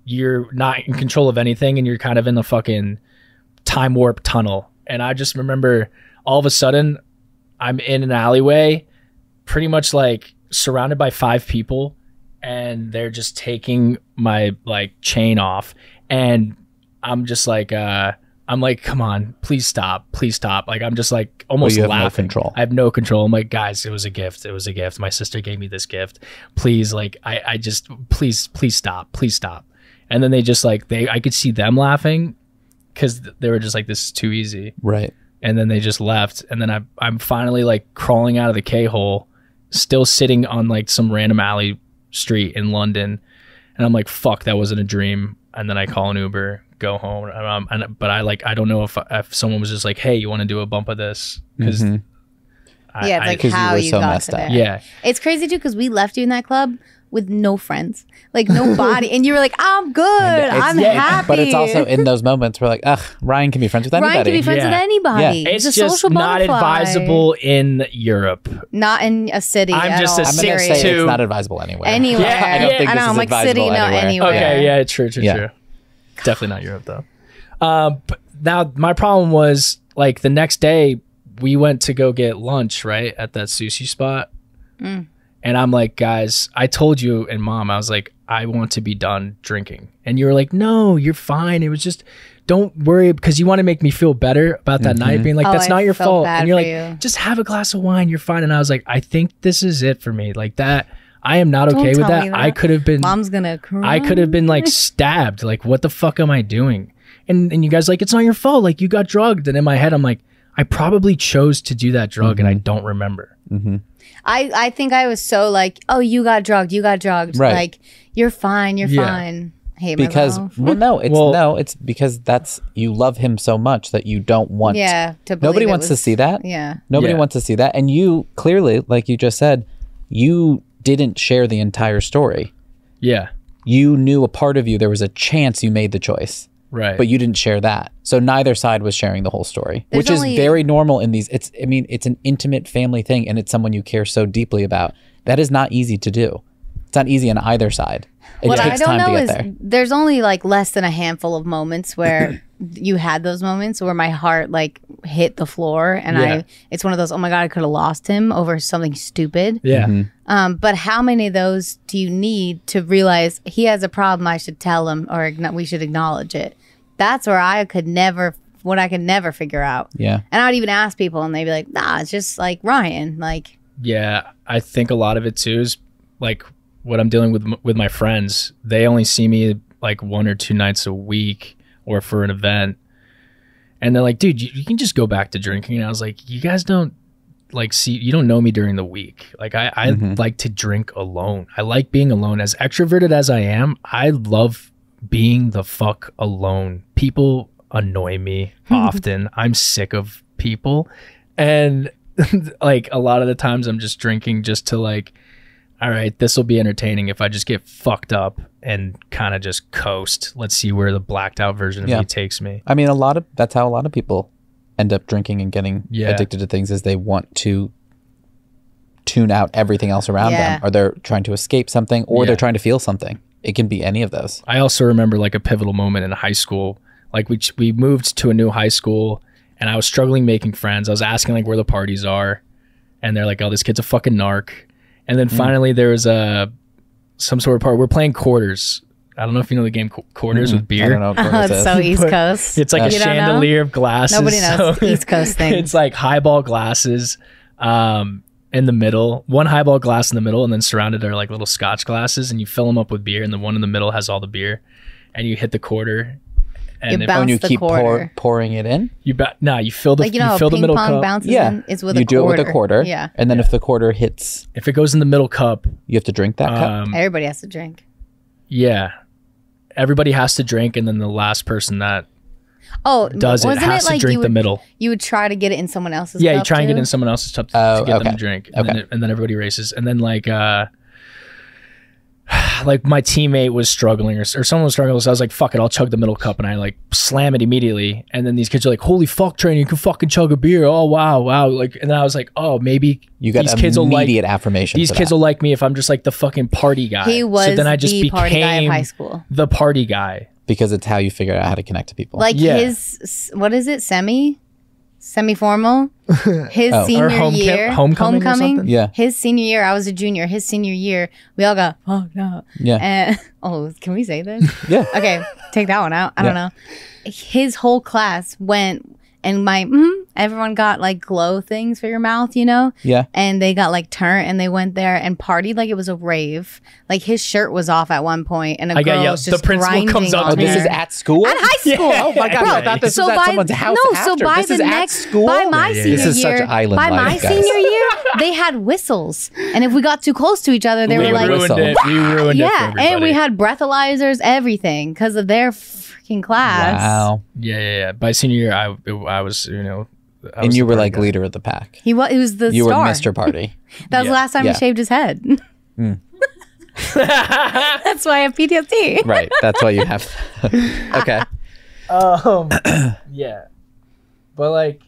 you're not in control of anything and you're kind of in the fucking time warp tunnel. And I just remember all of a sudden I'm in an alleyway, pretty much like surrounded by five people, and they're just taking my like chain off. And I'm just like, uh, I'm like, come on, please stop, please stop. Like I'm just like almost you have no laughing. control. I have no control. I'm like, guys, it was a gift. It was a gift. My sister gave me this gift. Please, like, I, I just, please, please stop, please stop. And then they just like they, I could see them laughing because they were just like, this is too easy right and then they just left and then I, i'm finally like crawling out of the k-hole still sitting on like some random alley street in london and i'm like fuck that wasn't a dream and then i call an uber go home and, um, and but i like i don't know if if someone was just like hey you want to do a bump of this because Mhm. yeah, it's like 'Cause you how were you, so got messed to up. there. yeah It's crazy too because we left you in that club with no friends, like nobody, and you were like, "I'm good, I'm yeah, happy." But it's also in those moments where like, ugh, Ryan can be friends with Ryan anybody. can be friends Yeah. with anybody. Yeah. it's He's a just social not butterfly. advisable in europe Not in a city. I'm at just all, I'm gonna say period. two- it's not advisable anywhere. anywhere. Yeah, I don't think I this know, is like advisable no, anywhere. anywhere. Okay, yeah, true, true, Yeah. true. Definitely not Europe though. Um, but now my problem was like the next day we went to go get lunch right at that sushi spot, Mm. and I'm like, guys, I told you and mom, I was like, I want to be done drinking, and you were like, no, you're fine. It was just. Don't worry because you want to make me feel better about that night, being like, Oh, that's I not your felt fault. bad And you're like, you. just have a glass of wine, you're fine. And I was like, I think this is it for me. Like that, I am not Don't okay with tell that. I could have been Mom's gonna cry. I could have been like stabbed. Like, what the fuck am I doing? And and you guys like, it's not your fault. Like you got drugged. And in my head, I'm like, I probably chose to do that drug and I mm-hmm. don't remember. Mm-hmm. I I think I was so like, oh, you got drugged, you got drugged. Right. Like you're fine, you're Yeah. fine. I hate because well, no, it's Well- no, it's because that's you love him so much that you don't want. yeah, to nobody it wants to see that. Yeah, Nobody Yeah. wants to see that, and you clearly, like you just said, you didn't share the entire story. Yeah. You knew a part of you. There was a chance you made the choice, Right. but you didn't share that. So neither side was sharing the whole story, There's which only- is very normal in these. It's, I mean, it's an intimate family thing and it's someone you care so deeply about. That is not easy to do. It's not easy on either side. It what I don't time to know get is there. there's only like less than a handful of moments where you had those moments where my heart like hit the floor and Yeah. I it's one of those oh my god I could have lost him over something stupid. yeah. Mm-hmm. Um, but how many of those do you need to realize he has a problem? I should tell him, or we should acknowledge it. That's where I could never, what I could never figure out. Yeah. And I would even ask people, and they'd be like, "Nah, it's just like Ryan." Like, Yeah, I think a lot of it too is like what I'm dealing with with my friends. They only see me like one or two nights a week or for an event, and they're like, "Dude, you, you can just go back to drinking." And I was like, "You guys don't like see, you don't know me during the week. Like I, I mm-hmm. like to drink alone. I like being alone. As extroverted as I am, I love being the fuck alone. People annoy me often. I'm sick of people, and like a lot of the times I'm just drinking just to like, all right, this will be entertaining if I just get fucked up and kind of just coast. Let's see where the blacked out version of Yeah. me takes me. I mean, a lot of that's how a lot of people end up drinking and getting Yeah. addicted to things is they want to tune out everything else around Yeah. them, or they're trying to escape something, or Yeah. they're trying to feel something. It can be any of those. I also remember like a pivotal moment in high school. Like we we moved to a new high school, and I was struggling making friends. I was asking like where the parties are, and they're like, "Oh, this kid's a fucking narc." And then finally there was a some sort of part. We're playing quarters. I don't know if you know the game Qu- quarters with beer. I don't know. What oh, quarters it's so East Coast. It's like a You don't know? chandelier of glasses. Nobody knows East Coast things. It's like highball glasses um, in the middle, one highball glass in the middle, and then surrounded are like little scotch glasses, and you fill them up with beer, and the one in the middle has all the beer, and you hit the quarter. And You if bounce when you the keep pour, pouring it in, you ba- nah, you fill the like you know, how fill the middle cup. bounces yeah, in is with you a do quarter. it with a quarter. Yeah, and then if the quarter hits, If it goes in the middle cup, you have to drink that cup. um, everybody has to drink. yeah, everybody has to drink, and then the last person that Oh, does it wasn't has it like to drink you would, the middle. You would try to get it in someone else's. Yeah, you cup, try and get too? in someone else's cup to, Oh, to get them okay. to drink, and, then Okay. it, and then everybody races, and then like uh, like my teammate was struggling or, or someone was struggling, so I was like, "Fuck it, I'll chug the middle cup," and I like slam it immediately, and then these kids are like, "Holy fuck, train, you can fucking chug a beer!" Oh wow, wow, like, and then I was like, "Oh, maybe You got these kids will like immediate affirmation. these kids that. will like me if I'm just like the fucking party guy." He was so then I just the became party guy of high school. the party guy. because it's how you figure out how to connect to people. Like Yeah. his what is it? Semi, semi formal. His Oh. senior Or homecom- year, homecoming or? Yeah. His senior year, I was a junior. His senior year, we all got fucked up. yeah, And oh, can we say this? yeah. okay, take that one out. I don't know. His whole class went, and my mm, everyone got like glow things for your mouth, you know. Yeah. And they got like turned, and they went there and partied like it was a rave. Like his shirt was off at one point, and a I got girl yeah, was the just principal grinding comes up on to Oh, me. this her. is at school. At high school. Oh my god! Bro, I thought this so was at by, someone's house No, after. so by this the is next, school. by my Yeah, yeah, senior yeah. This is such year, island by my guys. senior year, they had whistles, and if we got too close to each other, they we were like, ruined it. We ruined it. Yeah, and we had breathalyzers, everything, because of their freaking class. Wow. Yeah, yeah, yeah. By senior year, I I was you know, I And you were like guy. leader of the pack. He was, he was the You star. were Mr. Party. That was Yeah. the last time Yeah. he shaved his head. That's why I have PTSD. right. That's why you have. okay. Um, yeah, but like,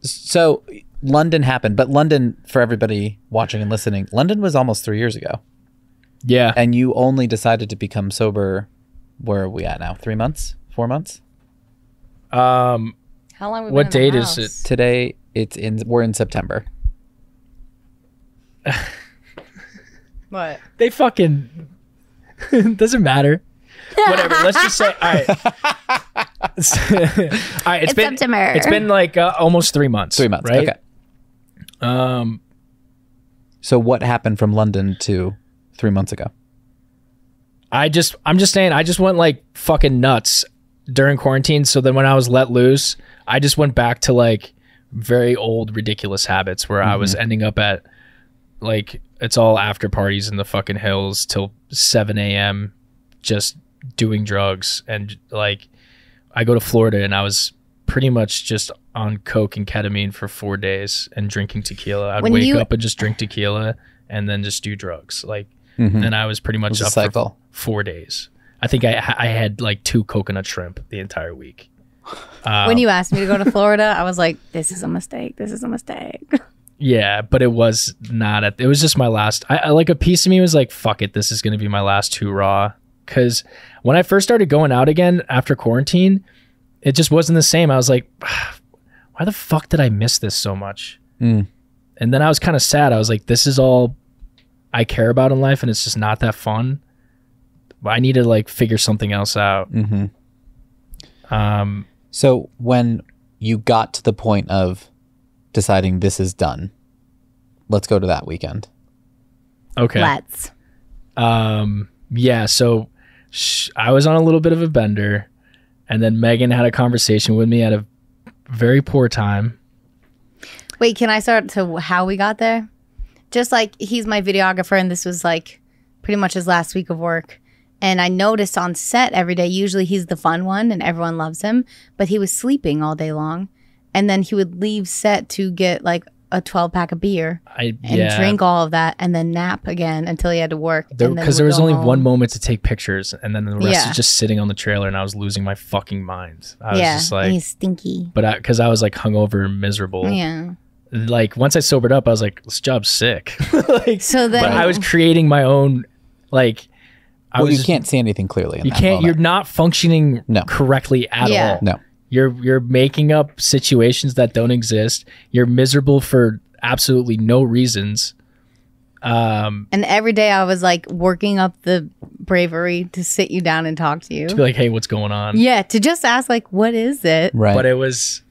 So London happened, but London, for everybody watching and listening, London was almost three years ago, yeah, and you only decided to become sober. Where are we at now? Three months? Four months? um, How long? Have we What been in the date is it? Today, it's in. We're in September. What? they fucking doesn't matter. Whatever. Let's just say, all right, all right. It's been September. it's been like uh, almost three months. Three months. right? Okay. Um, So what happened from London to three months ago? I just I'm just saying I just went like fucking nuts during quarantine. So then when I was let loose, I just went back to like very old ridiculous habits where I was mm-hmm. ending up at like it's all after parties in the fucking hills till seven a.m. just doing drugs and like I go to Florida and I was pretty much just on coke and ketamine for four days and drinking tequila. I'd When wake you- up and just drink tequila and then just do drugs. Like Mhm. then I was pretty much was up cycle. for four days. I think I I had like two coconut shrimp the entire week. Um, when you asked me to go to Florida, I was like, "This is a mistake. This is a mistake." Yeah, but it was not at. It was just my last. I, I like a piece of me was like, "Fuck it, this is gonna be my last two raw." Because when I first started going out again after quarantine, it just wasn't the same. I was like, "Why the fuck did I miss this so much?" Mm. And then I was kind of sad. I was like, "This is all I care about in life, and it's just not that fun." I need to like figure something else out. hmm Um, So when you got to the point of deciding this is done, let's go to that weekend. okay. Let's. Um, yeah, so sh- I was on a little bit of a bender, and then Meghan had a conversation with me at a very poor time. Wait, can I start to how we got there? Just like he's my videographer, and this was like pretty much his last week of work. And I noticed on set every day, usually he's the fun one and everyone loves him, but he was sleeping all day long. And then he would leave set to get like a 12 pack of beer I and yeah, drink all of that and then nap again until he had to work. because there was only home. one moment to take pictures, and then the rest Yeah. is just sitting on the trailer, and I was losing my fucking mind. I was yeah, just like, he's stinky. but because I, was like hungover and miserable. Yeah. Like once I sobered up, I was like, this job's sick. like, So then but I was creating my own like. I well, was you just- can't see anything clearly. In You that can't. moment. You're not functioning No. correctly at Yeah. all. No. You're you're making up situations that don't exist. You're miserable for absolutely no reasons. Um, And every day I was like working up the bravery to sit you down and talk to you. to be like, hey, what's going on? Yeah, to just ask like, what is it? right. But it was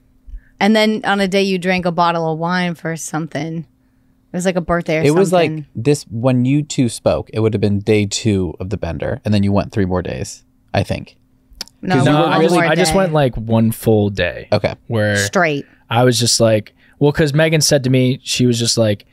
And then on a day you drank a bottle of wine for something. It was like a birthday or something. it something. was like this when you two spoke. It would have been day two of the bender, and then you went three more days. I think. no, 'cause you no. were I just, I just went like one full day Okay. where straight. I was just like, well, because Meghan said to me, she was just like,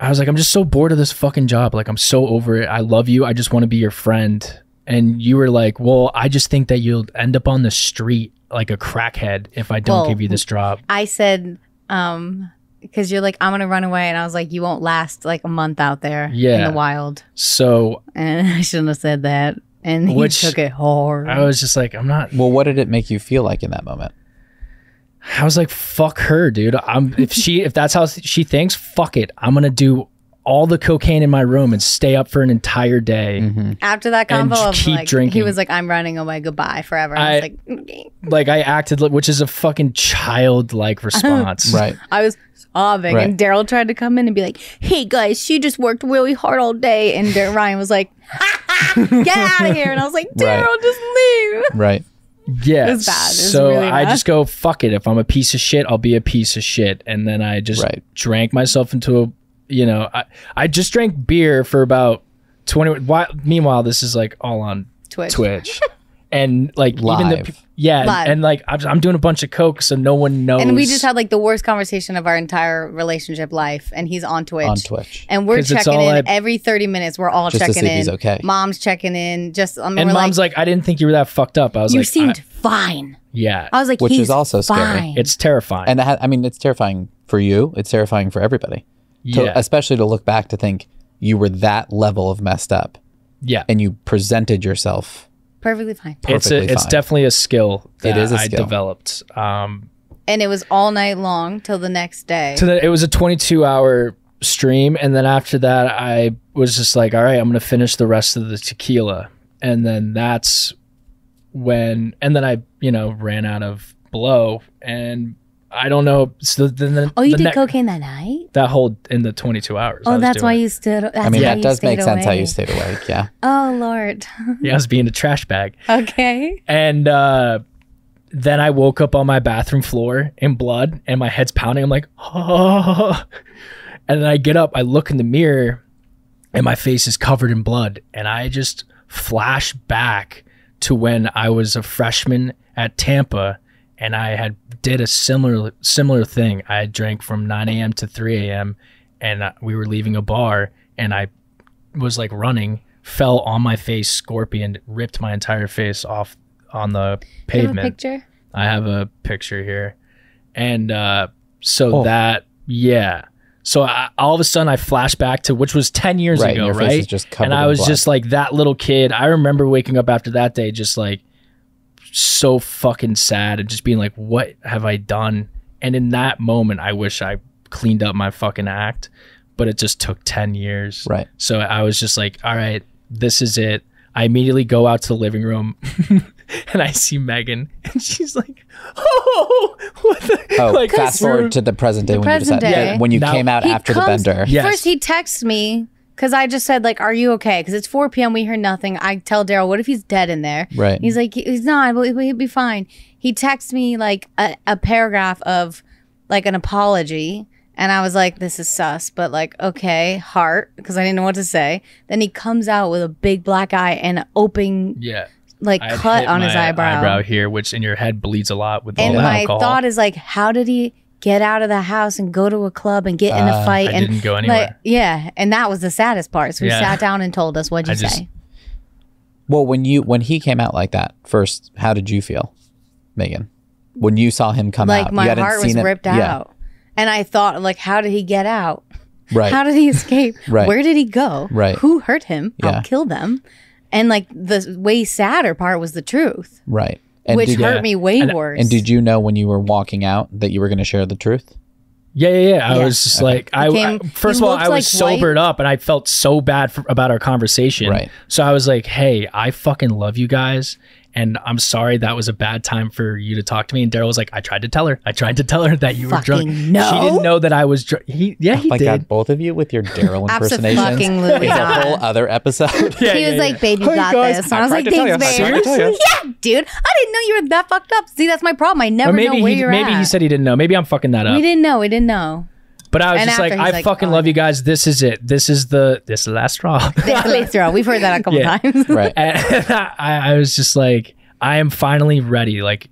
I was like, I'm just so bored of this fucking job. Like, I'm so over it. I love you. I just want to be your friend. And you were like, well, I just think that you'll end up on the street like a crackhead if I don't Well, give you this job. I said, um, because you're like, I'm gonna run away, and I was like, you won't last like a month out there in the wild. So And I shouldn't have said that. And he Which- took it hard. I was just like, I'm not. Well, what did it make you feel like in that moment? I was like, fuck her, dude. I'm if she if that's how she thinks, fuck it. I'm gonna do all the cocaine in my room and stay up for an entire day. Mm-hmm. After that and convo, of keep like, he was like, I'm running away, goodbye forever. And I, I- was like, "Okay." Like I acted, li- which is a fucking childlike response. Right. I was sobbing, and Daryl tried to come in and be like, "Hey guys, she just worked really hard all day," and Dar- Ryan was like, "Get out of here!" And I was like, Right. "Daryl, just leave." Right. Yeah. It was bad. It was so really I just go, fuck it. If I'm a piece of shit, I'll be a piece of shit. And then I just Right. drank myself into a, you know, I, I just drank beer for about 20. Why, meanwhile, this is like all on Twitch. Twitch. and like even the, Live. yeah. and- Live. And, like I'm, I'm doing a bunch of coke so no one knows. And we just had like the worst conversation of our entire relationship life, and he's on Twitch. On Twitch. And we're checking in I- every 30 minutes. We're all Just to checking see if in. he's okay. Mom's checking in. Just, I mean, and we're mom's like, like, I didn't think you were that fucked up. I was you like, seemed I- fine. yeah. I was like, Which is he's also scary. it's terrifying. And it I mean, it's terrifying for you. It's terrifying for everybody. To- yeah. especially to look back to think you were that level of messed up yeah. and you presented yourself. perfectly fine. it's a, perfectly it's fine. definitely a skill that It is a I skill. developed. Um, And it was all night long till the next day. So then it was a 22 hour stream. And then after that, I was just like, all right, I'm going to finish the rest of the tequila. And then that's when, and then I, you know, ran out of blow. And I don't know. So then the, oh, you the did ne- cocaine that night? That whole in the 22 hours. Oh, that's why it. you stood. That's I mean, why that does make stayed sense how you stayed awake. Yeah. Oh Lord. Yeah, I was being a trash bag. okay. And uh, then I woke up on my bathroom floor in blood and my head's pounding. I'm like, oh. And then I get up, I look in the mirror, and my face is covered in blood. And I just flash back to when I was a freshman at Tampa and I had did a similar similar thing. I drank from 9 a.m. to 3 a.m. and we were leaving a bar and I was like running, fell on my face, scorpion, ripped my entire face off on the You have a pavement. picture? I have a picture here. And uh, so Oh. that, yeah. So I, all of a sudden, I flash back to which was ten years Right, ago, your face right? is just covered and I in was blood. just like that little kid. I remember waking up after that day, just like so fucking sad, and just being like, "What have I done?" And in that moment, I wish I cleaned up my fucking act, but it just took ten years. Right. So I was just like, "All right, this is it." I immediately go out to the living room. And I see Meghan, and she's like, "Oh, what the?" Oh, like, fast forward to the present day when you present decided day. when you Now- came out after comes- the bender. Yes. First, he texts me because I just said like, "Are you okay?" Because it's 4 p.m. We hear nothing. I tell Daryl, "What if he's dead in there?" Right. He's like, "He's not. But he'll be fine." He texts me like a, a paragraph of like an apology, and I was like, "This is sus," but like, okay, heart, because I didn't know what to say. Then he comes out with a big black eye and an open yeah. like I cut on his my eyebrow. here, which in your head bleeds a lot with all the alcohol. And my thought is like, how did he get out of the house and go to a club and get in a fight? Uh, I and didn't go like, yeah, and that was the saddest part. So he Yeah. sat down and told us, "What'd you I just- say?" Well, when you when he came out like that first, how did you feel, Meghan? When you saw him come out, Like out, my you hadn't heart was seen him- ripped Yeah, out, and I thought, like, how did he get out? right. How did he escape? Right. Where did he go? Right. Who hurt him? Yeah. I'll kill them. And like the way sadder part was the truth, right. And which did, hurt Yeah. me way And- uh, worse. and did you know when you were walking out that you were going to share the truth? Yeah, yeah, yeah. I Yeah. was just like, I, Became- I- first of all, I was like sobered up and I felt so bad for, about our conversation. Right. So I was like, hey, I fucking love you guys. And I'm sorry that was a bad time for you to talk to me. And Daryl was like, I tried to tell her. I tried to tell her that you were drunk. No. She didn't know that I was drunk. He, yeah, oh he Oh my did. God, both of you with your Daryl impersonations. Abso-fucking-lutely It's a whole other episode. Yeah, he yeah, was yeah. like, "Babe, you Hey, got guys, this." And I I was tried like, to tell you. "Thanks, babe." to tell you. Yeah, dude. I didn't know you were that fucked up. See, that's my problem. I never maybe know where he, you're maybe at. he said he didn't know. Maybe I'm fucking that up. we didn't know. We didn't know. But I was And just like, I like, fucking oh, love you guys. This is it. This is the this is the last straw. Later on, we've heard that a couple Yeah. times. right. and I, I was just like, I am finally ready. Like,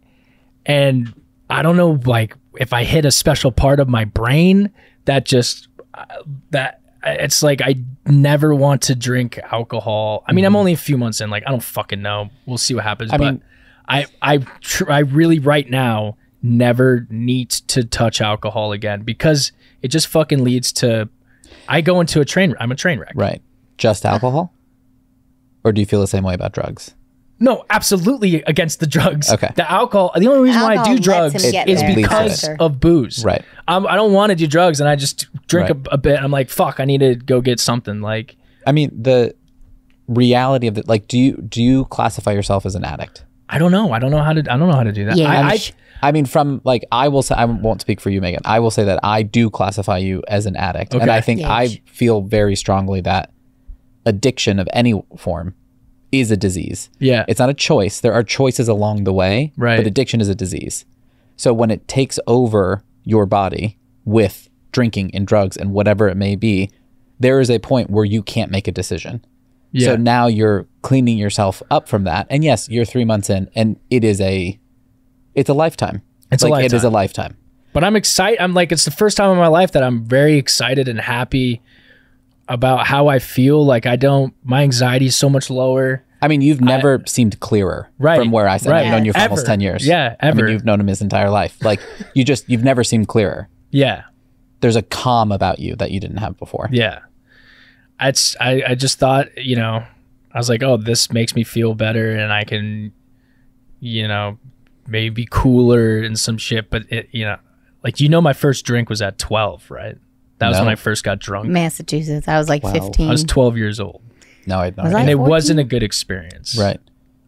and I don't know, like, if I hit a special part of my brain that just uh, that it's like I never want to drink alcohol. I mean, I'm only a few months in. Like, I don't fucking know. We'll see what happens. I but mean- I I tr- I really right now never need to touch alcohol again because it just fucking leads to. I go into a train. I'm a train wreck. Right. Just alcohol? Or do you feel the same way about drugs? No, absolutely against the drugs. Okay. The alcohol. The only reason why I do drugs is there. It leads to because of booze. Right. Um, I don't want to do drugs, and I just drink Right. a, a bit. I'm like, fuck, I need to go get something. Like, I mean, the reality of it, like, do you do you classify yourself as an addict? I don't know. I don't know how to. I don't know how to do that. Yeah. I, I, I mean, from like, I will say, I won't speak for you, Meghan. I will say that I do classify you as an addict. And I think Yeah. I feel very strongly that addiction of any form is a disease. yeah. It's not a choice. There are choices along the way, Right. but addiction is a disease. So when it takes over your body with drinking and drugs and whatever it may be, there is a point where you can't make a decision. yeah. So now you're cleaning yourself up from that. And yes, you're three months in and it is a it's a lifetime. It's a like it is a lifetime. lifetime. but I'm excited. I'm like, it's the first time in my life that I'm very excited and happy about how I feel. Like, I don't. My anxiety is so much lower. I mean, you've never seemed clearer Right, from where I said right. I've known you for almost ten years. Yeah, ever. I mean, you've known him his entire life. Like you just you've never seemed clearer. Yeah. There's a calm about you that you didn't have before. Yeah. It's I, I just thought, you know, I was like, oh, this makes me feel better and I can, you know, maybe cooler and some shit. But it, you know, like you know my first drink was at twelve, right? That was No. when I first got drunk. Massachusetts. I was like Wow. 15. I was twelve years old. No, I had no Was idea. And it 14? wasn't a good experience. Right.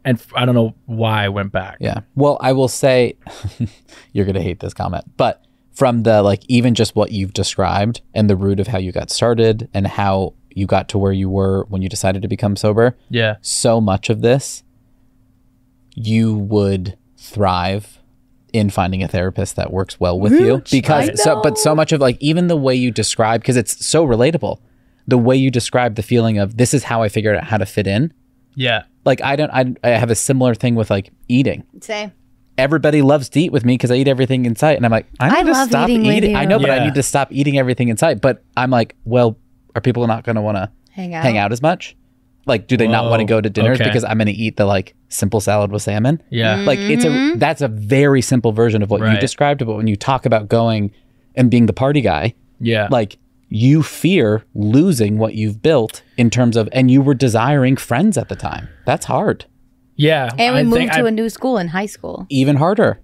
And f- I don't know why I went back. Yeah. Well, I will say you're going to hate this comment, but from the like even just what you've described and the root of how you got started and how you got to where you were when you decided to become sober, Yeah. so much of this you would thrive in finding a therapist that works well with you because so but so much of like even the way you describe because it's so relatable the way you describe the feeling of this is how I figured out how to fit in Yeah. like I don't I, I have a similar thing with like eating Say. everybody loves to eat with me because I eat everything in sight. And I'm like, I I need to love stop eating eating. I you. know, but I need to stop eating everything in sight. But I'm like, well, are people not going to want to Hang out. hang out as much? Like, do they not want to go to dinners okay. because I'm going to eat the like simple salad with salmon? Yeah. Like, it's a that's a very simple version of what you described. But when you talk about going and being the party guy, Yeah. like you fear losing what you've built in terms of, and you were desiring friends at the time. That's hard. Yeah. And we I moved to I- a new school in high school. Even harder.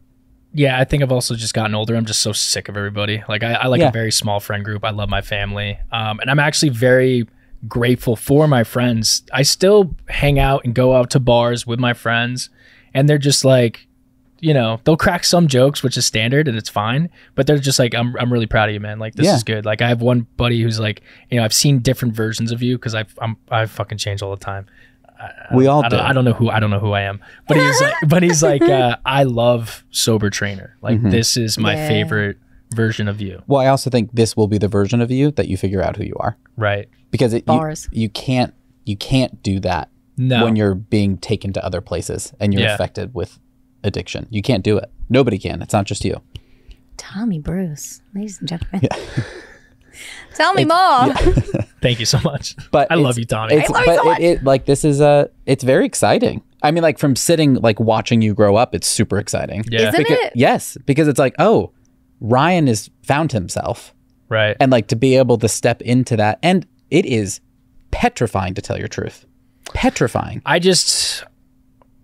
yeah, I think I've also just gotten older. I'm just so sick of everybody. Like I, I like Yeah. a very small friend group. I love my family. Um, and I'm actually very grateful for my friends. I still hang out and go out to bars with my friends and they're just like, you know, they'll crack some jokes, which is standard and it's fine. But they're just like, I'm, I'm really proud of you, man. Like this Yeah. is good. Like I have one buddy who's like, you know, I've seen different versions of you because I've, I'm, I fucking change all the time. We all I do. don't, I don't know who I don't know who I am, but he's like, but he's like, uh, I love sober Trainor. Like Mm-hmm. this is my Yeah. favorite version of you, Well, I also think this will be the version of you that you figure out who you are right? because it, you, Bars. you can't you can't do that No, when you're being taken to other places and you're Yeah. affected with addiction. You can't do it. Nobody can. It's not just you. Tommy Bruce, ladies and gentlemen. Tell me more. thank you so much. But I love it's- you, Tommy. It's, love you but so much. it, it like this is a it's very exciting. I mean, like from sitting like watching you grow up, it's super exciting. Yeah. Isn't Because, it? yes, because it's like, oh, Ryan has found himself, right. and like to be able to step into that, and it is petrifying to tell your truth, petrifying. I just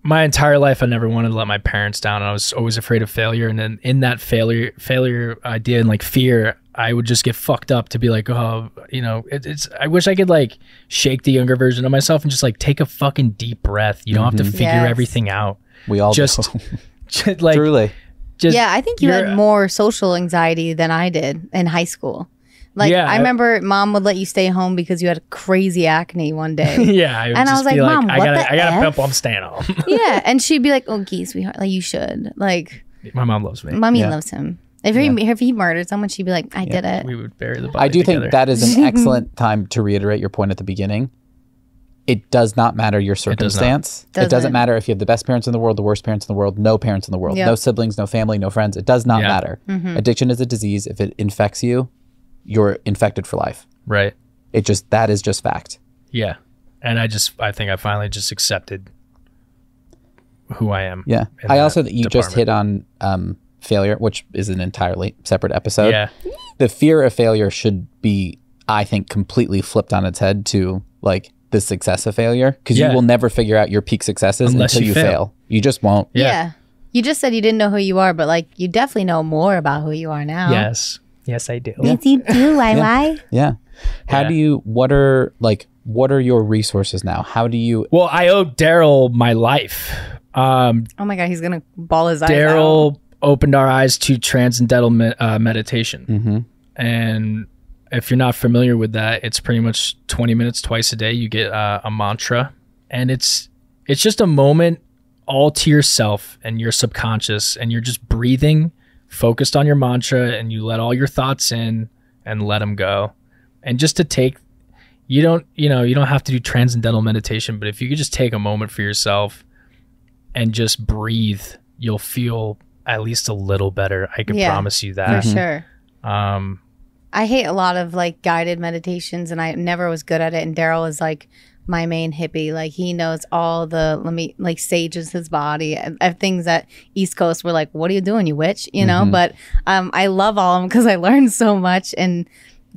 my entire life I never wanted to let my parents down. I was always afraid of failure, and then in that failure failure idea and like fear, I would just get fucked up to be like, oh, you know, it, it's. I wish I could like shake the younger version of myself and just like take a fucking deep breath. You don't have to mm-hmm. figure Yes. everything out. We all Just, do. just like truly. Just yeah, I think you had uh, more social anxiety than I did in high school. Like Yeah, I I- remember mom would let you stay home because you had crazy acne one day. Yeah, I And I was be like, like, "Mom, I what got the a, I got a pimple. I'm staying home. yeah, and she'd be like, "Oh, geez, sweetheart, like you should." Like My mom loves me. mommy Yeah. loves him. If he if he murdered someone, she'd be like, "I did it." We would bury the body. I do together. think that is an excellent time to reiterate your point at the beginning. It does not matter your circumstance. It doesn't. Doesn't. matter if you have the best parents in the world, the worst parents in the world, no parents in the world, Yep. no siblings, no family, no friends. It does not Yeah. matter. Mm-hmm. Addiction is a disease. If it infects you, you're infected for life. right. It just that is just fact. Yeah, and I just I think I finally just accepted who I am. Yeah. I that also you just hit on um, failure, which is an entirely separate episode. Yeah, The fear of failure should be, I think, completely flipped on its head to like the success of failure because Yeah. you will never figure out your peak successes Unless until you you fail. fail. You just won't. Yeah. Yeah. You just said you didn't know who you are, but like you definitely know more about who you are now. yes, yes, I do. Yes, you do, Why? Why? Yeah. How Yeah. do you? What are like? What are your resources now? How do you? Well, I owe Daryl my life. Um, Oh my god, he's gonna bawl his eyes out. Daryl opened our eyes to transcendental me- uh, meditation, Mm-hmm. and if you're not familiar with that, it's pretty much 20 minutes twice a day. You get uh, a mantra, and it's it's just a moment all to yourself and your subconscious, and you're just breathing, focused on your mantra, and you let all your thoughts in and let them go, and just to take. You don't, you know, you don't have to do transcendental meditation, but if you could just take a moment for yourself and just breathe, you'll feel at least a little better. I can Yeah, promise you that. for sure. Um, I hate a lot of like guided meditations, and I never was good at it. And Daryl is like my main hippie. Like he knows all the let me like sages his body and, and things that East Coast were like, "What are you doing, you witch?" You know. But um, I love all of them because I learned so much. And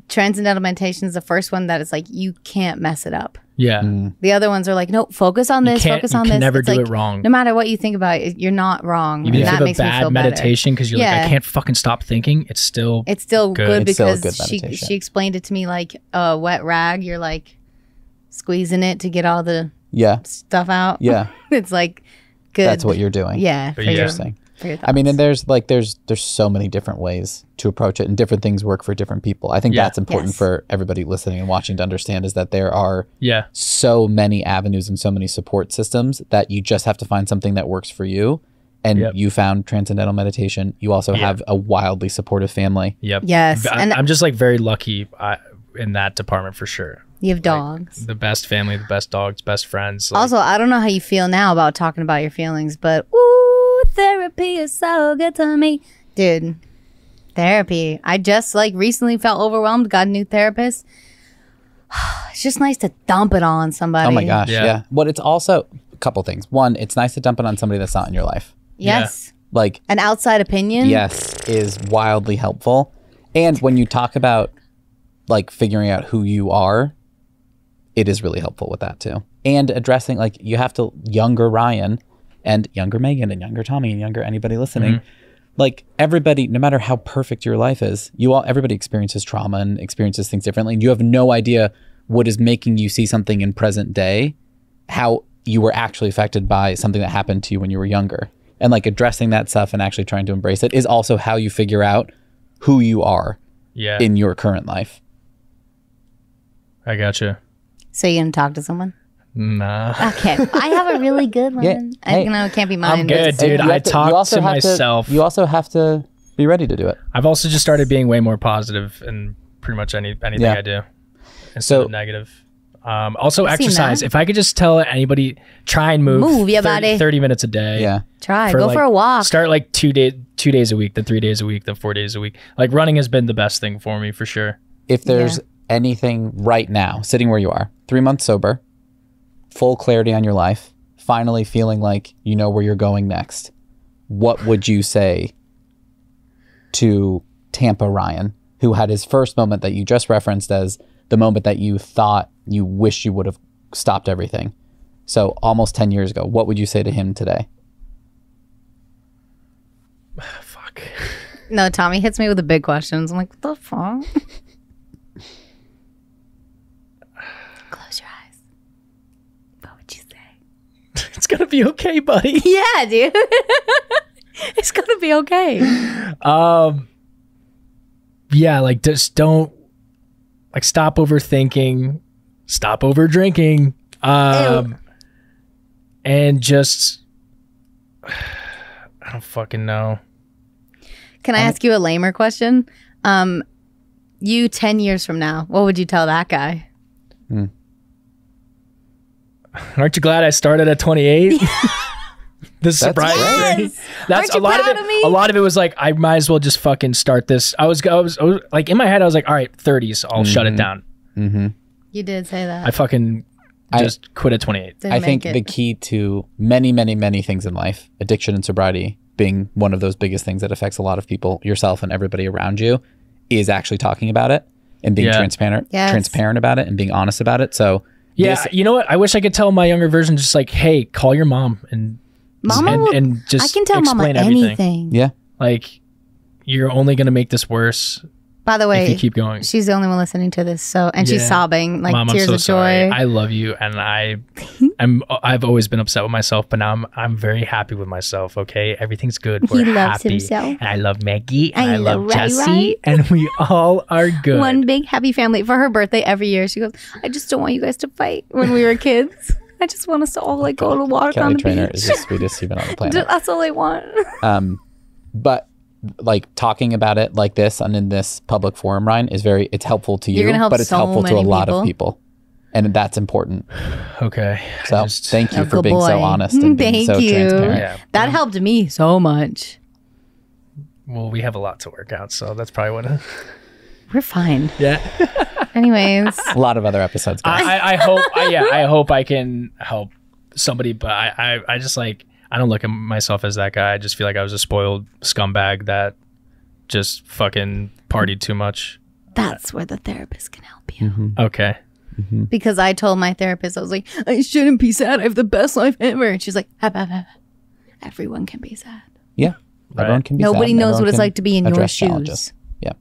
transcendental meditation is the first one that is like you can't mess it up. yeah. Mm. The other ones are like, no, focus on this, can't- focus on can this. never It's do like, it wrong. No matter what you think about it, you're not wrong. Even and if that you makes have a me feel bad better. meditation because you're like, I can't fucking stop thinking, it's still It's still Good. good, It's still because good she meditation. she explained it to me like a wet rag. You're like squeezing it to get all the Yeah. stuff out. Yeah. it's like good. That's what you're doing. Yeah, for yeah. your, Interesting. for your I mean, and there's like there's there's so many different ways to approach it, and different things work for different people. I think Yeah. that's important Yes. for everybody listening and watching to understand is that there are yeah. so many avenues and so many support systems that you just have to find something that works for you. And Yep. you found transcendental meditation. You also Yeah. have a wildly supportive family. Yep. Yes, I, and- I'm just like very lucky uh, in that department for sure. you have dogs. The best family, the best dogs, best friends. like- also, I don't know how you feel now about talking about your feelings, but ooh, therapy is so good to me, dude. Therapy. I just like recently felt overwhelmed. Got a new therapist. It's just nice to dump it all on somebody. Oh my gosh. Yeah. Yeah. But it's also a couple things. One, it's nice to dump it on somebody that's not in your life. Yes. Like An outside opinion. yes is wildly helpful and when you talk about like figuring out who you are, it is really helpful with that too. And addressing like you have to younger Ryan and younger Meghan and younger Tommy and younger anybody listening. Mm-hmm. Like everybody, no matter how perfect your life is, you all everybody experiences trauma and experiences things differently. And you have no idea what is making you see something in present day, how you were actually affected by something that happened to you when you were younger. And like addressing that stuff and actually trying to embrace it is also how you figure out who you are Yeah, in your current life. I gotcha. So you gonna talk to someone? Nah, Okay, I have a really good one. Yeah. I, Hey, you know, it can't be mine. I'm good, dude. I to- talk you also to have myself. you also have to be ready to do it. I've also just started being way more positive in pretty much any anything Yeah. I do instead So- of negative. Um, also, I've exercise. If I could just tell anybody, try and move, Move your 30, body. 30 minutes a day. Yeah. Try. Go like- for a walk. Start like two day, two days a week, then three days a week, then four days a week. Like running has been the best thing for me for sure. If there's anything right now, sitting where you are, three months sober, full clarity on your life, finally feeling like you know where you're going next, what would you say to Tampa Ryan, who had his first moment that you just referenced as the moment that you thought you wish you would have stopped everything? So almost 10 years ago, what would you say to him today? Fuck. no, Tommy hits me with the big questions. I'm like, what the fuck? Close your eyes. What would you say? It's gonna be okay, buddy. Yeah, dude. it's gonna be okay. Um, yeah, like just don't like stop overthinking, stop over drinking, um, and just I don't fucking know. Can I ask you a lamer question? Um, you ten years from now, what would you tell that guy? Aren't you glad I started at 28? this sobriety great. thing. That's Aren't you a lot of proud it. of me? A lot of it was like I might as well just fucking start this. I was, I was, I was like in my head, I was like, all right, 30s, I'll shut it down. Mm-hmm. You did say that. I fucking I- just quit at 28. I think it. the key to many, many, many things in life, addiction and sobriety being one of those biggest things that affects a lot of people, yourself and everybody around you, is actually talking about it and being Yeah. transparent, Yes. transparent about it and being honest about it. So Yeah, this- you know what? I wish I could tell my younger version just like, hey, call your mom and Mama and, will- and just I can tell Mama explain everything. anything. yeah, Like, you're only gonna make this worse By the if way, you keep going. she's the only one listening to this. So, and she's Yeah. sobbing like Mom, I'm tears so of sorry. joy. I love you, and I, I'm, I've always been upset with myself, but now I'm, I'm very happy with myself. Okay, everything's good. We're He loves happy, himself. and I love Maggie, and I I, love know, right, Jesse, right? and we all are good. One big happy family for her birthday every year. She goes, I just don't want you guys to fight when we were kids. I just want us to all like go to walk on Kelly the Trainor beach. is the sweetest human on the planet. That's all I want. Um, but like talking about it like this and in this public forum, Ryan, is very it's helpful to you, help but it's so helpful to a lot people. of people, and that's important. Okay, So just- thank you for good being so honest and being Thank so you. transparent. Yeah. That helped me so much. Well, we have a lot to work out, so that's probably what. We're fine. yeah. Anyways, A lot of other episodes, guys. I, I, I hope I, yeah I hope I can help somebody but I, I I just like I don't look at myself as that guy I just feel like I was a spoiled scumbag that just fucking partied too much that's where the therapist can help you. okay Because I told my therapist, I was like, I shouldn't be sad. I have the best life ever. And she's like, "Hap, hap, hap. everyone can be sad. yeah, everyone can be. sad Nobody and knows everyone what it's like to be in your shoes. Yeah.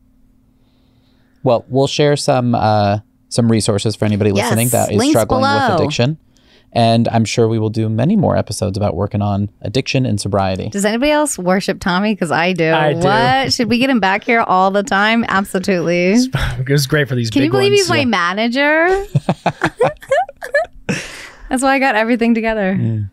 Well, we'll share some uh, some resources for anybody Yes, listening that is links struggling below. with addiction, and I'm sure we will do many more episodes about working on addiction and sobriety. Does anybody else worship Tommy? Because I do. I do. What? Should we get him back here all the time? Absolutely. it was great for these Can big you believe ones he's my manager? That's why I got everything together.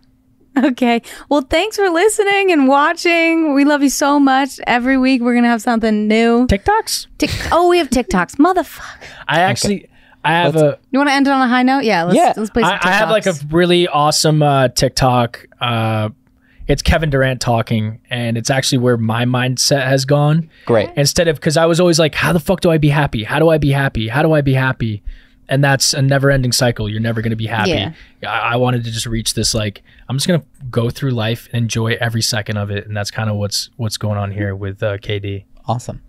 Okay. Well, thanks for listening and watching. We love you so much. Every week we're gonna have something new. TikToks Tik- oh, we have TikToks. Motherfucker. I actually I have Let's- a You want to end it on a high note? Yeah. Let's, Yeah. let's play some I, I have like a really awesome uh, TikTok. Uh, it's Kevin Durant talking, and it's actually where my mindset has gone. Great. Instead of because I was always like, how the fuck do I be happy? How do I be happy? How do I be happy? And that's a never-ending cycle. You're never going to be happy. Yeah. I, I wanted to just reach this like I'm just going to go through life and enjoy every second of it, and that's kind of what's what's going on here with uh, KD. Awesome.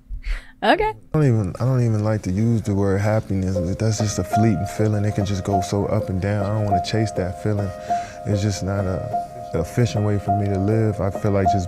Okay. I don't even I don't even like to use the word happiness. That's just a fleeting feeling. It can just go so up and down. I don't want to chase that feeling. It's just not a, a efficient way for me to live. I feel like just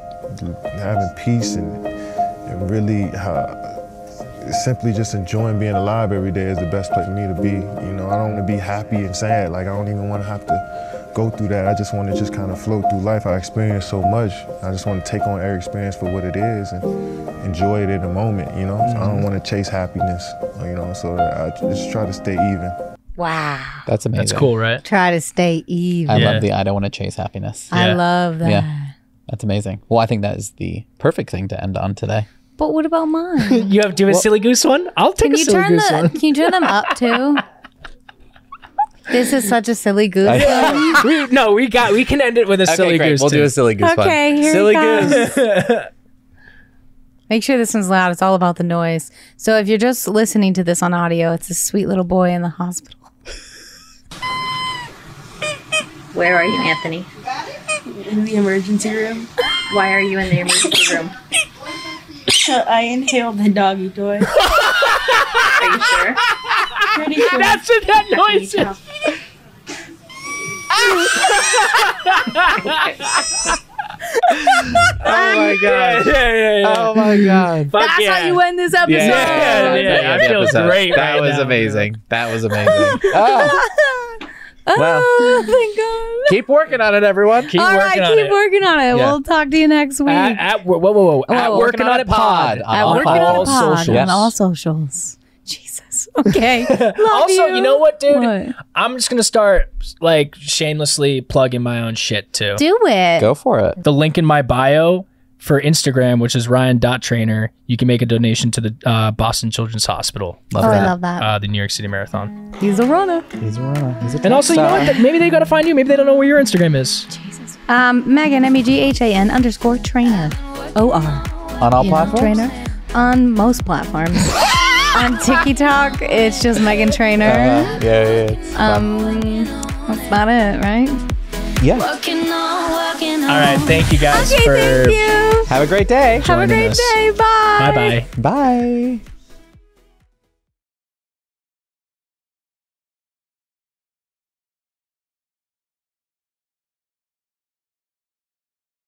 having peace and and really uh, simply just enjoying being alive every day is the best place for me to be. You know, I don't want to be happy and sad. Like I don't even want to have to go through that. I just want to just kind of float through life. I experienced so much. I just want to take on every experience for what it is and enjoy it in the moment. You know, so I don't mm-hmm. want to chase happiness. You know, so I just try to stay even. Wow. That's amazing. That's cool, right? Try to stay even. I Yeah. love the I don't want to chase happiness. I love that. Yeah. That's amazing. Well, I think that is the perfect thing to end on today. But what about mine? You have to do you have a silly goose one? I'll take Can a you silly turn goose the one. Can you turn them up too? This is such a silly goose. one. we, no, we got we can end it with a silly goose. We'll do a silly goose one. Okay, here silly it goose. Make sure this one's loud. It's all about the noise. So if you're just listening to this on audio, it's a sweet little boy in the hospital. Where are you, Anthony? in the emergency room. Why are you in the emergency room? I inhaled the doggy toy. Are you sure? Pretty sure. That's what that noise is. oh my god. Yeah, yeah, yeah. Oh my god. Fuck That's yeah. how you end this episode. Yeah, yeah, yeah. I feel great That right was now. amazing. That was amazing. Ah. oh, well, Oh, thank God. keep working on it, everyone. Keep All right, working on keep it. working on it. Yeah. We'll talk to you next week. At, at, whoa, whoa, whoa, whoa. At Whoa. working on it pod. on At all working on all a pod socials. on all socials. Jesus. Okay. Love Also, you. know what, dude? What? I'm just gonna start like shamelessly plugging my own shit too. Do it. Go for it. The link in my bio for Instagram, which is Ryan.trainor, you can make a donation to the uh, Boston Children's Hospital, oh, I love that. uh, the New York City Marathon. He's a runner. He's a runner. He's a And also, you know what? Maybe they gotta find you. Maybe they don't know where your Instagram is. Jesus. Um, Meghan, M E G H A N underscore trainor. O R. on all You know, platforms. trainor. On most platforms. on TikTok, it's just Meghan Trainor. Uh, yeah, yeah. It's fun. Um, that's about it, right? yeah. Working on, working on. All right, thank you guys Okay, for thank you. Have a great day. Have a great us. day. Bye. Bye bye. Bye.